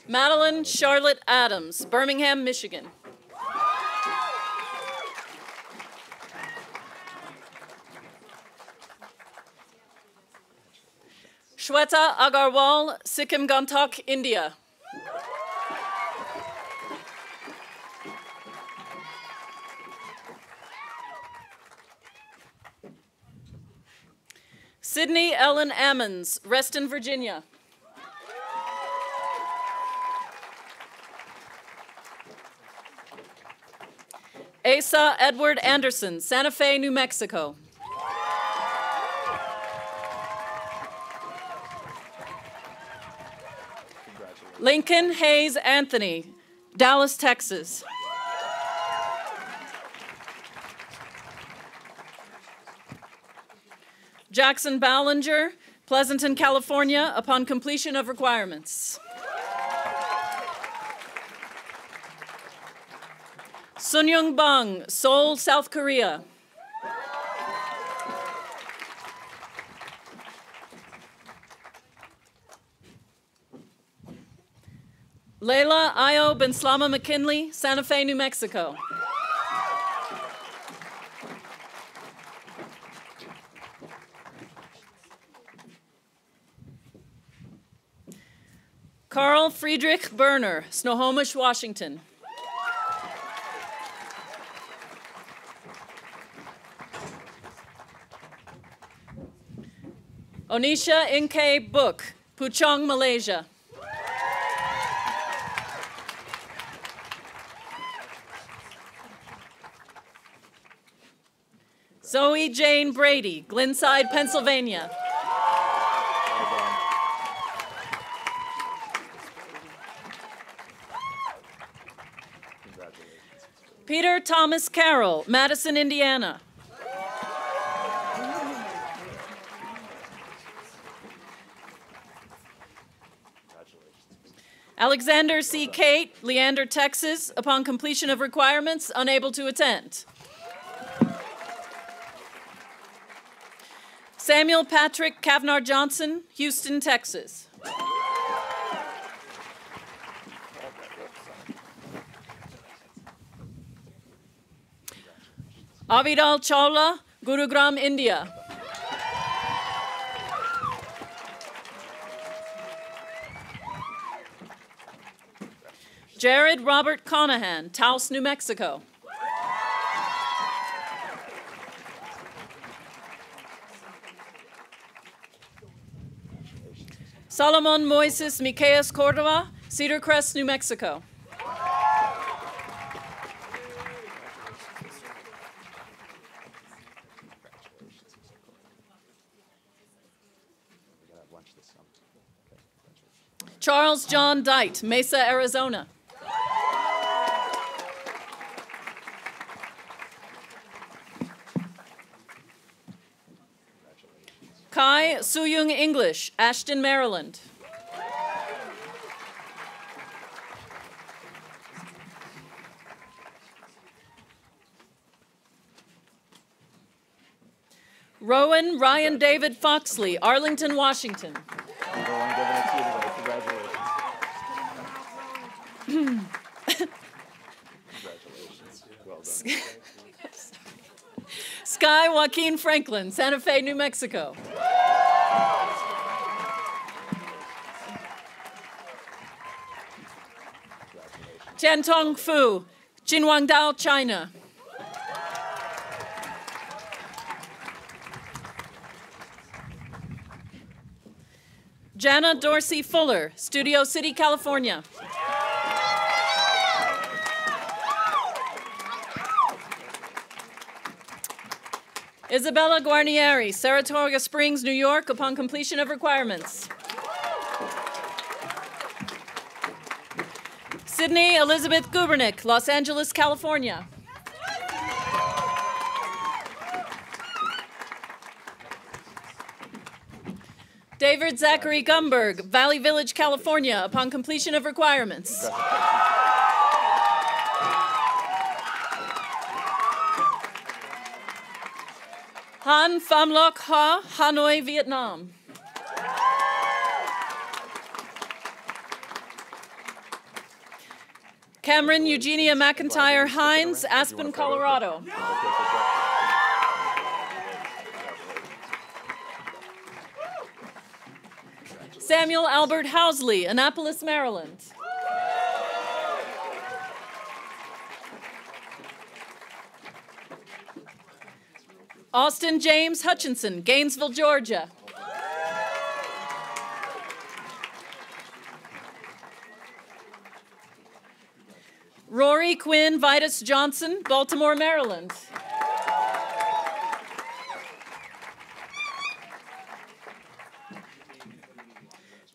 Madeline Charlotte Adams, Birmingham, Michigan. Shweta Agarwal, Sikkim Gangtok, India. Sydney Ellen Ammons, Reston, Virginia. Asa Edward Anderson, Santa Fe, New Mexico. Lincoln Hayes Anthony, Dallas, Texas. Jackson Ballinger, Pleasanton, California, upon completion of requirements. Sunyoung Bang, Seoul, South Korea. Layla Ayo Benslama McKinley, Santa Fe, New Mexico. Carl Friedrich Berner, Snohomish, Washington. Onisha Inke Book, Puchong, Malaysia. Zoe Jane Brady, Glenside, Pennsylvania. Peter Thomas Carroll, Madison, Indiana. Alexander C. Kate, Leander, Texas, upon completion of requirements, unable to attend. Samuel Patrick Kavnar Johnson, Houston, Texas. Aviral Chawla, Gurugram, India. Jared Robert Conahan, Taos, New Mexico. Solomon Moises Miqueas Cordova, Cedar Crest, New Mexico. Charles John Dite, Mesa, Arizona. Kai Suyung English, Ashton, Maryland. Rowan Ryan David Foxley, Arlington, Washington. <laughs> Sky Joaquin Franklin, Santa Fe, New Mexico. Tian Tong Fu, Qinhuangdao, China. Jana Dorsey Fuller, Studio City, California. Isabella Guarnieri, Saratoga Springs, New York, upon completion of requirements. Sydney Elizabeth Gubernick, Los Angeles, California. David Zachary Gumberg, Valley Village, California, upon completion of requirements. Han Pham Loc Ha, Hanoi, Vietnam. Cameron Eugenia McIntyre Hines, Aspen, Colorado. Samuel Albert Housley, Annapolis, Maryland. Austin James Hutchinson, Gainesville, Georgia. Rory Quinn Vitus Johnson, Baltimore, Maryland.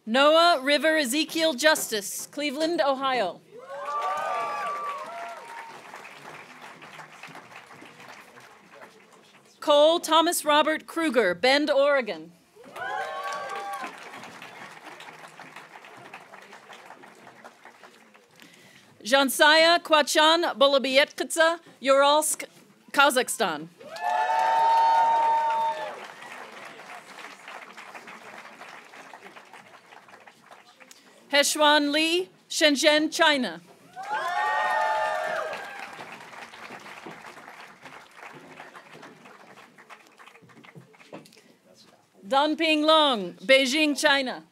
Noah River Ezekiel Justice, Cleveland, Ohio. Cole Thomas Robert Kruger, Bend, Oregon. Jansaya Kwachan Bolobietkitsa, Uralsk, Kazakhstan. Heshuan Li, Shenzhen, China. Danping Long, Beijing, China.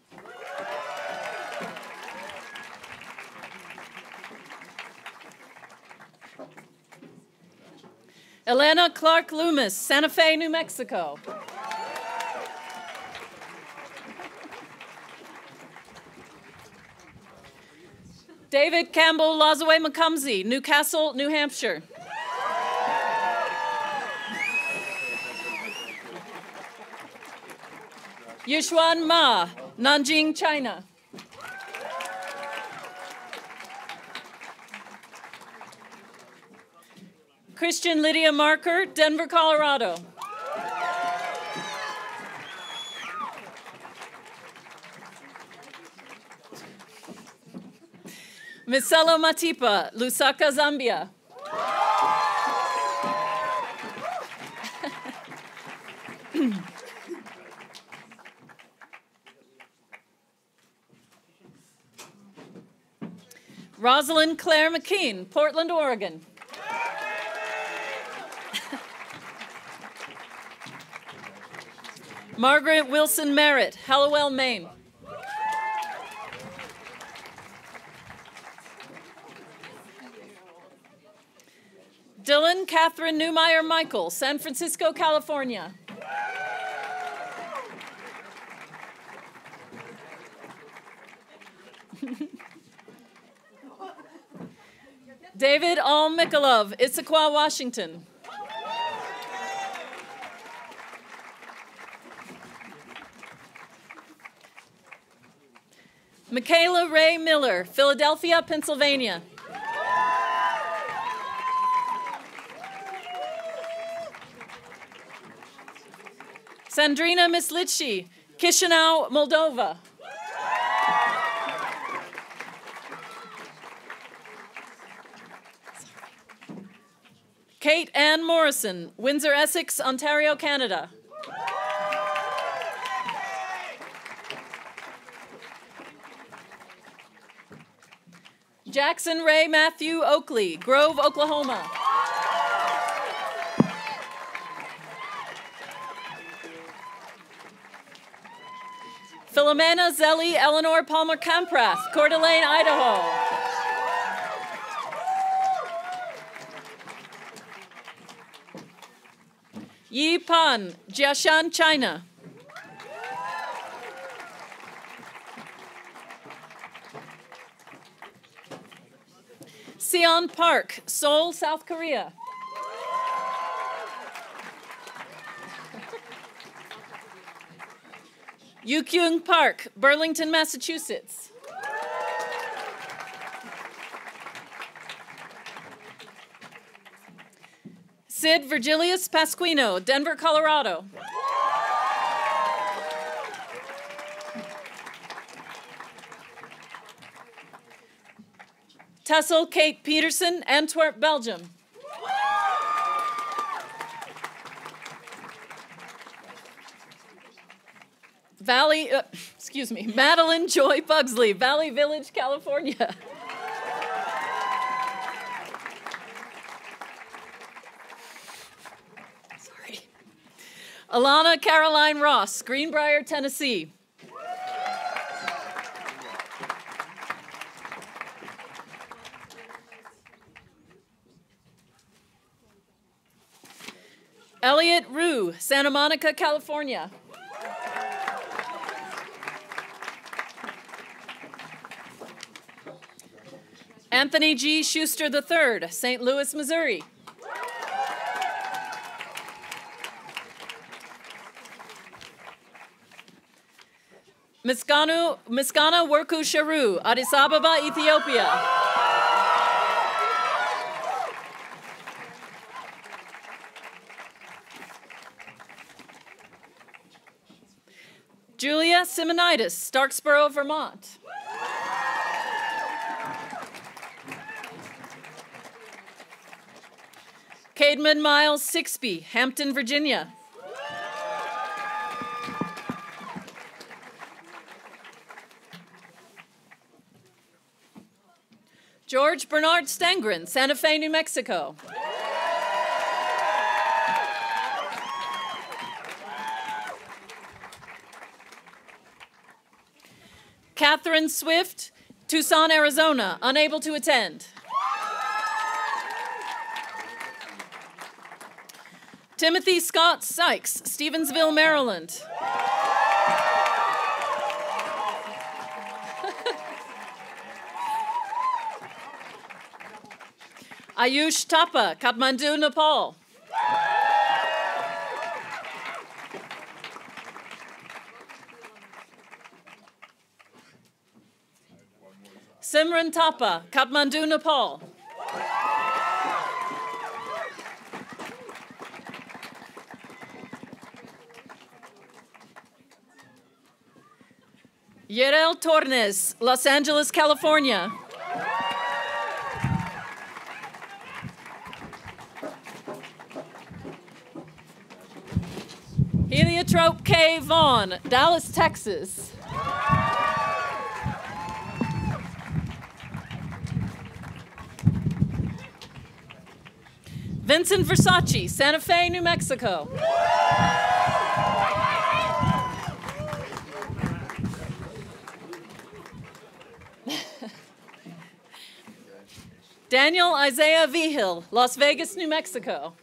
Elena Clark Loomis, Santa Fe, New Mexico. David Campbell Lazaway McCumsey, Newcastle, New Hampshire. Yushuan Ma, Nanjing, China. Christian Lydia Marker, Denver, Colorado. Miselo Matipa, Lusaka, Zambia. <laughs> Rosalind Claire McKean, Portland, Oregon. Margaret Wilson Merritt, Hallowell, Maine. Dylan Catherine Newmeyer Michael, San Francisco, California. David Al Mikolov, Issaquah, Washington. Michaela Ray Miller, Philadelphia, Pennsylvania. Sandrina Mislitchi, Chisinau, Moldova. Kate Ann Morrison, Windsor, Essex, Ontario, Canada. Jackson Ray Matthew Oakley, Grove, Oklahoma. Philomena Zelly Eleanor Palmer Kamprath, Coeur d'Alene, Idaho. Yi Pan, Jiashan, China. Sion Park, Seoul, South Korea. Yukyung Park, Burlington, Massachusetts. Sid Virgilius Pasquino, Denver, Colorado. Tessel Kate Peterson, Antwerp, Belgium. Valley, uh, <laughs> excuse me, Madeline Joy Bugsley, Valley Village, California. <laughs> Alana Caroline Ross, Greenbrier, Tennessee. Elliot Rue, Santa Monica, California. Anthony G. Schuster III, St. Louis, Missouri. Miskanu, Miskana Worku Sharu, Addis Ababa, Ethiopia. Julia Simonitis, Starksboro, Vermont. Cademan Miles Sixby, Hampton, Virginia. George Bernard Stengren, Santa Fe, New Mexico. Catherine Swift, Tucson, Arizona, unable to attend. Timothy Scott Sykes, Stevensville, Maryland. Ayush Thapa, Kathmandu, Nepal. Simran Thapa, Kathmandu, Nepal. Yerel Tornes, Los Angeles, California. Heliotrope K. Vaughn, Dallas, Texas. Vincent Versace, Santa Fe, New Mexico. <laughs> Daniel Isaiah Vigil, Las Vegas, New Mexico.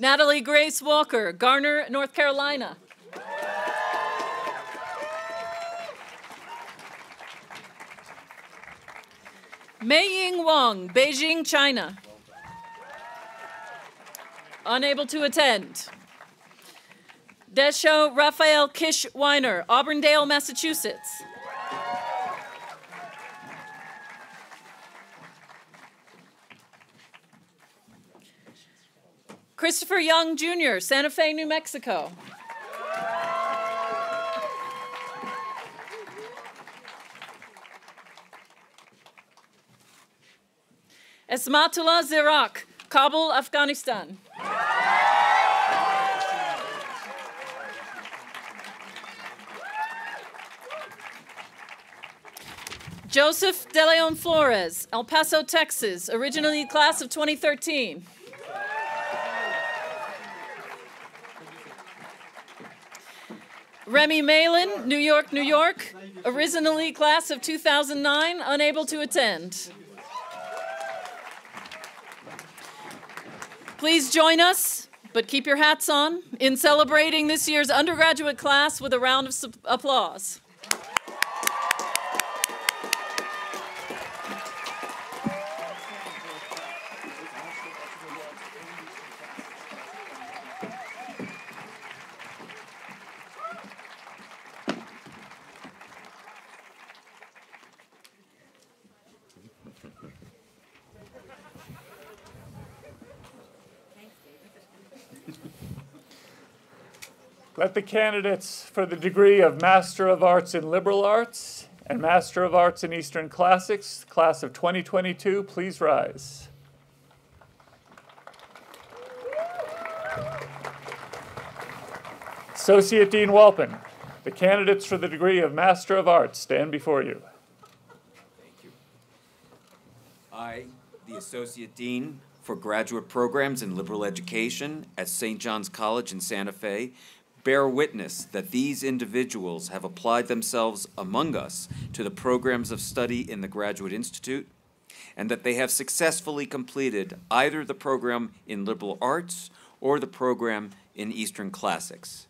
Natalie Grace Walker, Garner, North Carolina. Mei Ying Wang, Beijing, China. unable to attend. Desho Raphael Kish Weiner, Auburndale, Massachusetts. Christopher Young Jr., Santa Fe, New Mexico. Esmatullah Zirak, Kabul, Afghanistan. Joseph De Leon Flores, El Paso, Texas, originally class of 2013. Remy Malin, New York, New York, originally class of 2009, unable to attend. Please join us, but keep your hats on, in celebrating this year's undergraduate class with a round of applause. The candidates for the degree of Master of Arts in Liberal Arts and Master of Arts in Eastern Classics, class of 2022, please rise. Associate Dean Walpin, the candidates for the degree of Master of Arts stand before you. Thank you. I, the Associate Dean for Graduate Programs in Liberal Education at St. John's College in Santa Fe, bear witness that these individuals have applied themselves among us to the programs of study in the Graduate Institute, and that they have successfully completed either the program in Liberal Arts or the program in Eastern Classics.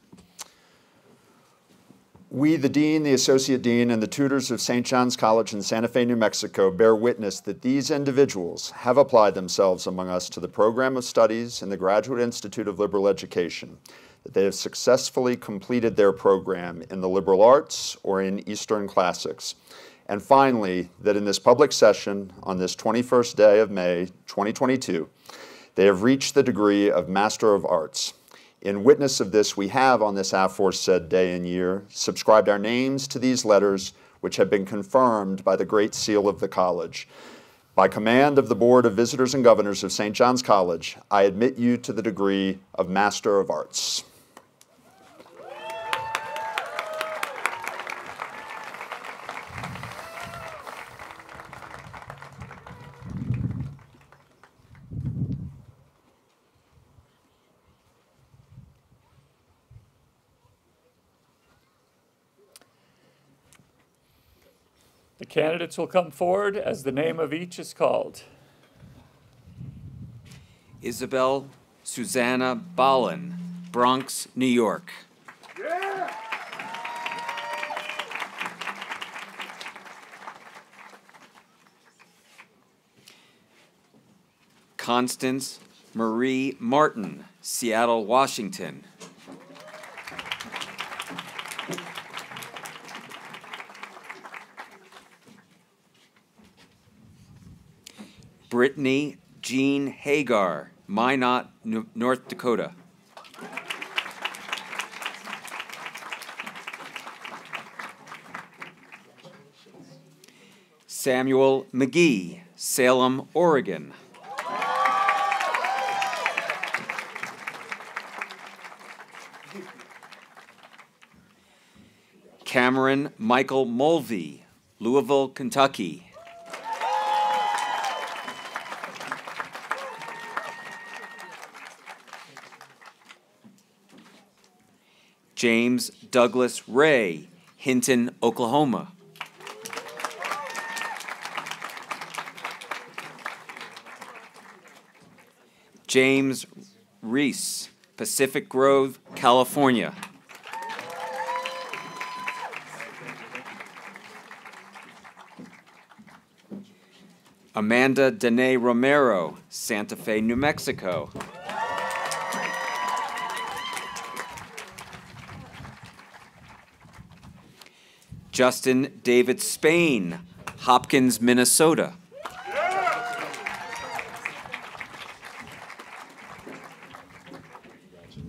We, the Dean, the Associate Dean, and the tutors of St. John's College in Santa Fe, New Mexico, bear witness that these individuals have applied themselves among us to the program of studies in the Graduate Institute of Liberal Education, that they have successfully completed their program in the liberal arts or in Eastern Classics. And finally, that in this public session on this 21st day of May 2022, they have reached the degree of Master of Arts. In witness of this, we have on this aforesaid day and year subscribed our names to these letters, which have been confirmed by the Great Seal of the College. By command of the Board of Visitors and Governors of St. John's College, I admit you to the degree of Master of Arts. Candidates will come forward as the name of each is called. Isabel Susanna Ballin, Bronx, New York. Constance Marie Martin, Seattle, Washington. Brittany Jean Hagar, Minot, North Dakota. Samuel McGee, Salem, Oregon. Cameron Michael Mulvey, Louisville, Kentucky. James Douglas Ray, Hinton, Oklahoma. James Reese, Pacific Grove, California. Amanda Dene Romero, Santa Fe, New Mexico. Justin David Spain, Hopkins, Minnesota.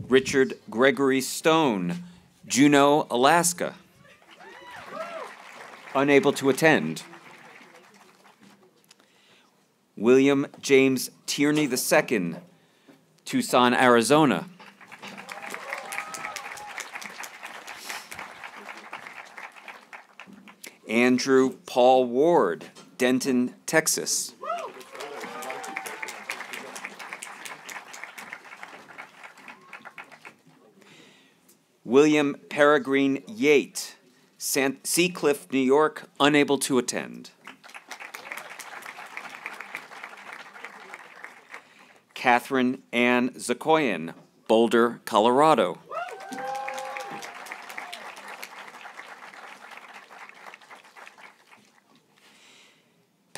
Richard Gregory Stone, Juneau, Alaska. Unable to attend. William James Tierney II, Tucson, Arizona. Andrew Paul Ward, Denton, Texas. William Peregrine Yate, San- Seacliff, New York, unable to attend. Catherine Ann Zakoyan, Boulder, Colorado.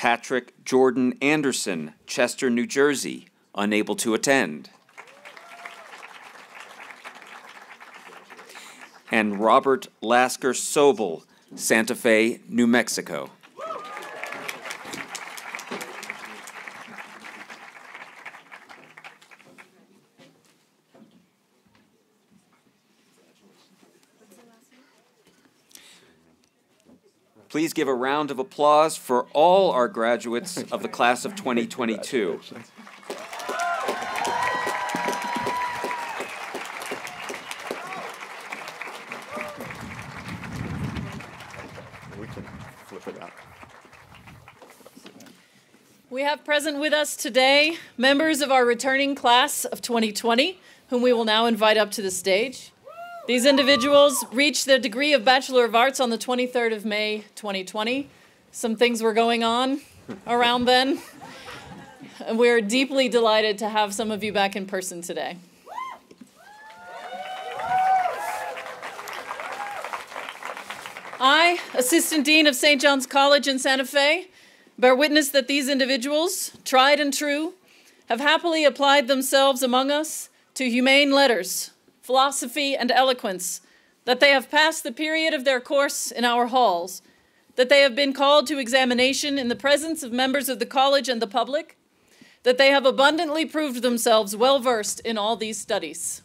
Patrick Jordan Anderson, Chester, New Jersey, unable to attend. And Robert Lasker Sobel, Santa Fe, New Mexico. Please give a round of applause for all our graduates of the class of 2022. We can flip it out. We have present with us today members of our returning class of 2020, whom we will now invite up to the stage. These individuals reached their degree of Bachelor of Arts on the 23rd of May 2020. Some things were going on around then. And we're deeply delighted to have some of you back in person today. I, Assistant Dean of St. John's College in Santa Fe, bear witness that these individuals, tried and true, have happily applied themselves among us to humane letters, philosophy, and eloquence, that they have passed the period of their course in our halls, that they have been called to examination in the presence of members of the college and the public, that they have abundantly proved themselves well versed in all these studies.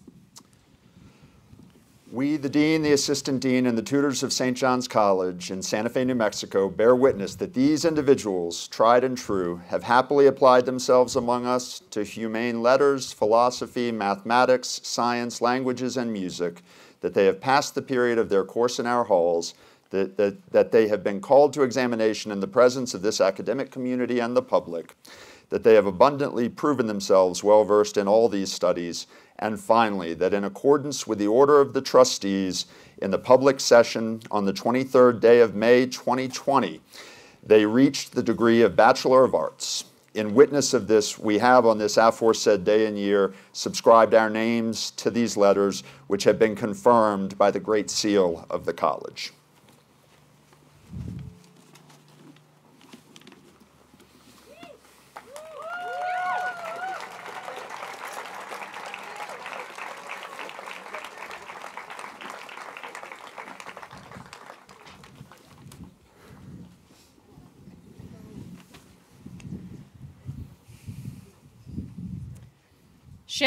We, the dean, the assistant dean, and the tutors of St. John's College in Santa Fe, New Mexico, bear witness that these individuals, tried and true, have happily applied themselves among us to humane letters, philosophy, mathematics, science, languages, and music, that they have passed the period of their course in our halls, that, that, that they have been called to examination in the presence of this academic community and the public, that they have abundantly proven themselves well versed in all these studies, and finally, that in accordance with the order of the trustees in the public session on the 23rd day of May 2020, they reached the degree of Bachelor of Arts. In witness of this, we have on this aforesaid day and year subscribed our names to these letters, which have been confirmed by the Great Seal of the College.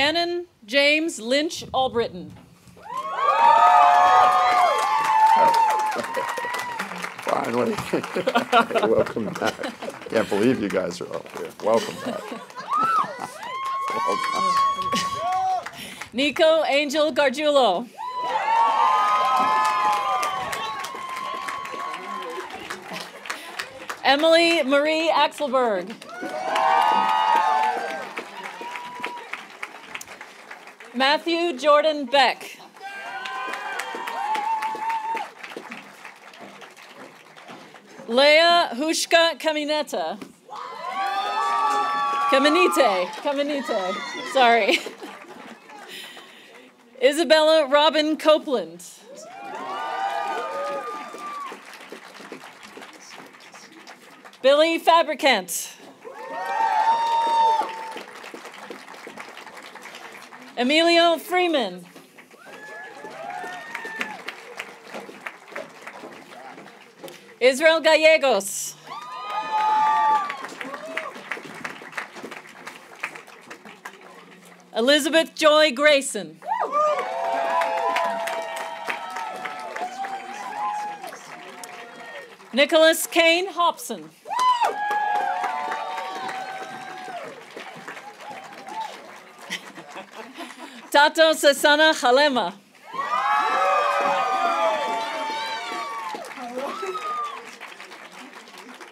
Shannon James Lynch Albritton. Finally. <laughs> Welcome back. Can't believe you guys are all here. Welcome back. Nico Angel Gargiulo. Emily Marie Axelberg. Matthew Jordan Beck. Leah Hushka Camineta. Caminite. Caminite. Sorry. <laughs> Isabella Robin Copeland. Billy Fabricant. Emilio Freeman. Israel Gallegos. Elizabeth Joy Grayson. Nicholas Kane Hobson. Tato Sasana Halema.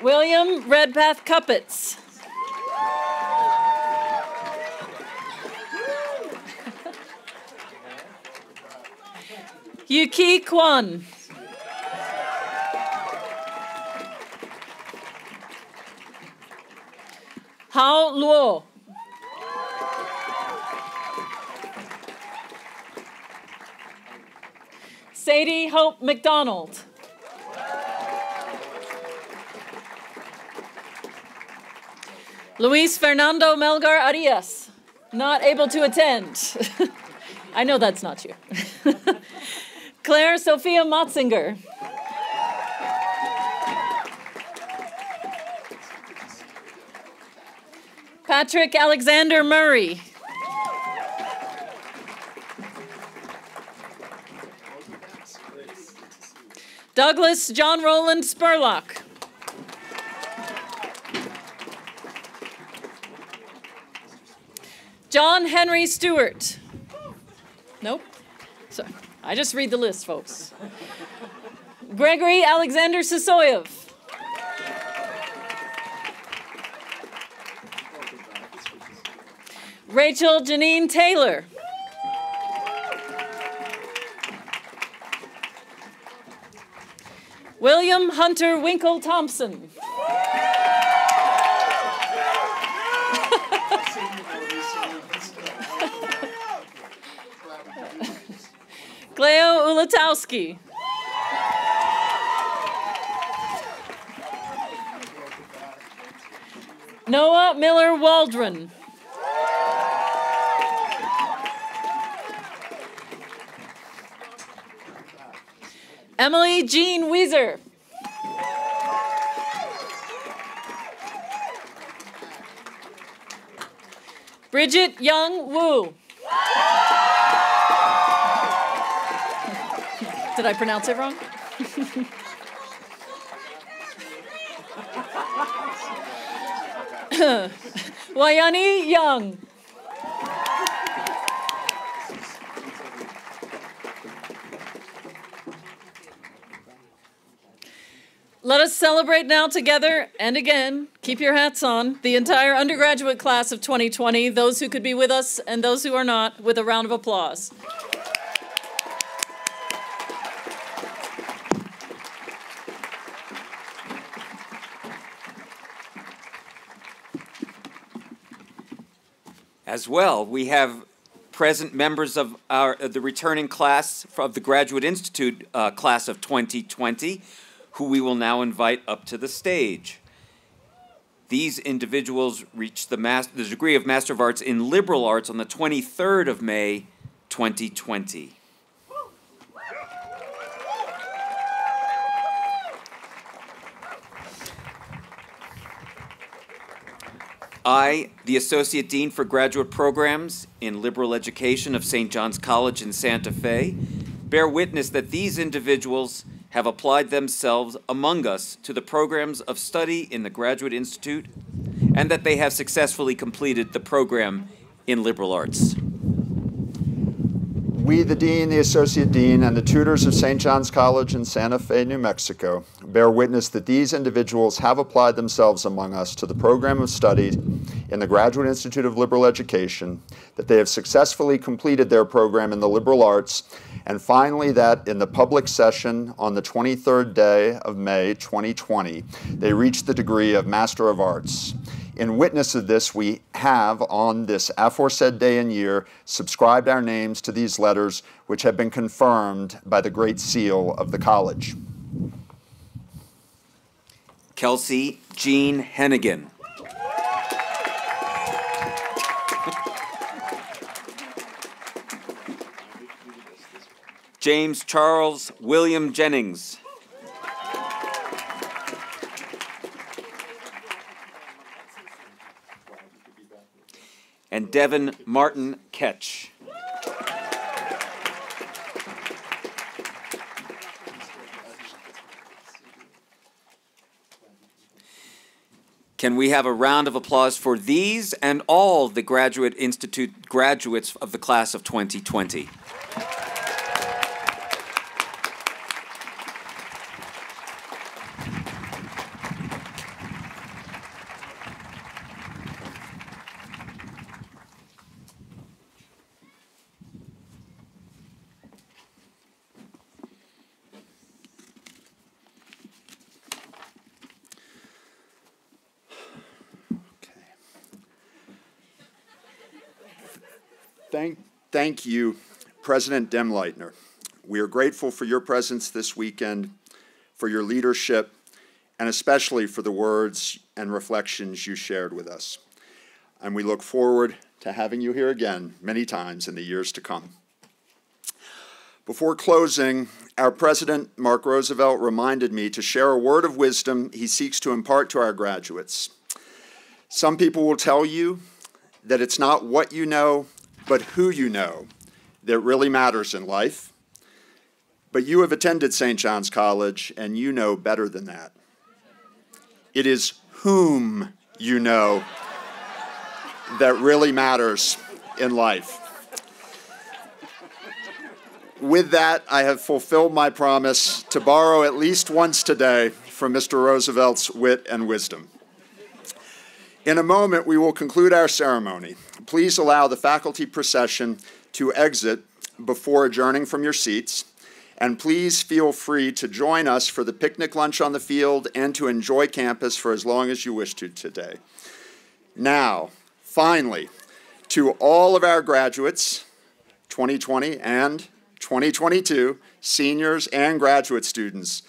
William Redpath Cuppets. Yuki Kwan. Hao Luo. Sadie Hope McDonald. Luis Fernando Melgar Arias, not able to attend. <laughs> I know that's not you. <laughs> Claire Sophia Motzinger. Patrick Alexander Murray. Douglas John Roland Spurlock. John Henry Stewart. Nope. So I just read the list, folks. Gregory Alexander Sisoyev. Rachel Janine Taylor. William Hunter Winkle Thompson. <laughs> Cleo Ulatowski. Noah Miller Waldron. Emily Jean Weiser. Bridget Young Wu. Did I pronounce it wrong? <laughs> Wayani Young. Let us celebrate now together and again. Keep your hats on. The entire undergraduate class of 2020, those who could be with us and those who are not, with a round of applause. As well, we have present members of our, the returning class of the Graduate Institute uh, class of 2020, who we will now invite up to the stage. These individuals reached the, mas- the degree of Master of Arts in Liberal Arts on the 23rd of May, 2020. I, the Associate Dean for Graduate Programs in Liberal Education of St. John's College in Santa Fe, bear witness that these individuals have applied themselves among us to the programs of study in the Graduate Institute and that they have successfully completed the program in liberal arts. We, the Dean, the Associate Dean, and the tutors of St. John's College in Santa Fe, New Mexico, bear witness that these individuals have applied themselves among us to the program of study in the Graduate Institute of Liberal Education, that they have successfully completed their program in the liberal arts, and finally that in the public session on the 23rd day of May 2020, they reached the degree of Master of Arts. In witness of this, we have, on this aforesaid day and year, subscribed our names to these letters, which have been confirmed by the Great Seal of the College. Kelsey Jean Hennigan. James Charles William Jennings. and Devin Martin Ketch. Can we have a round of applause for these and all the Graduate Institute graduates of the class of 2020? Thank, you, President Demleitner. We are grateful for your presence this weekend, for your leadership, and especially for the words and reflections you shared with us. And we look forward to having you here again many times in the years to come. Before closing, our President, Mark Roosevelt, reminded me to share a word of wisdom he seeks to impart to our graduates. Some people will tell you that it's not what you know, but who you know that really matters in life. But you have attended St. John's College, and you know better than that. It is whom you know that really matters in life. With that, I have fulfilled my promise to borrow at least once today from Mr. Roosevelt's wit and wisdom. In a moment, we will conclude our ceremony. Please allow the faculty procession to exit before adjourning from your seats. And please feel free to join us for the picnic lunch on the field and to enjoy campus for as long as you wish to today. Now, finally, to all of our graduates, 2020 and 2022, seniors and graduate students,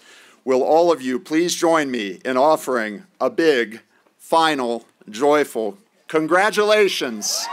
will all of you please join me in offering a big, final, joyful congratulations.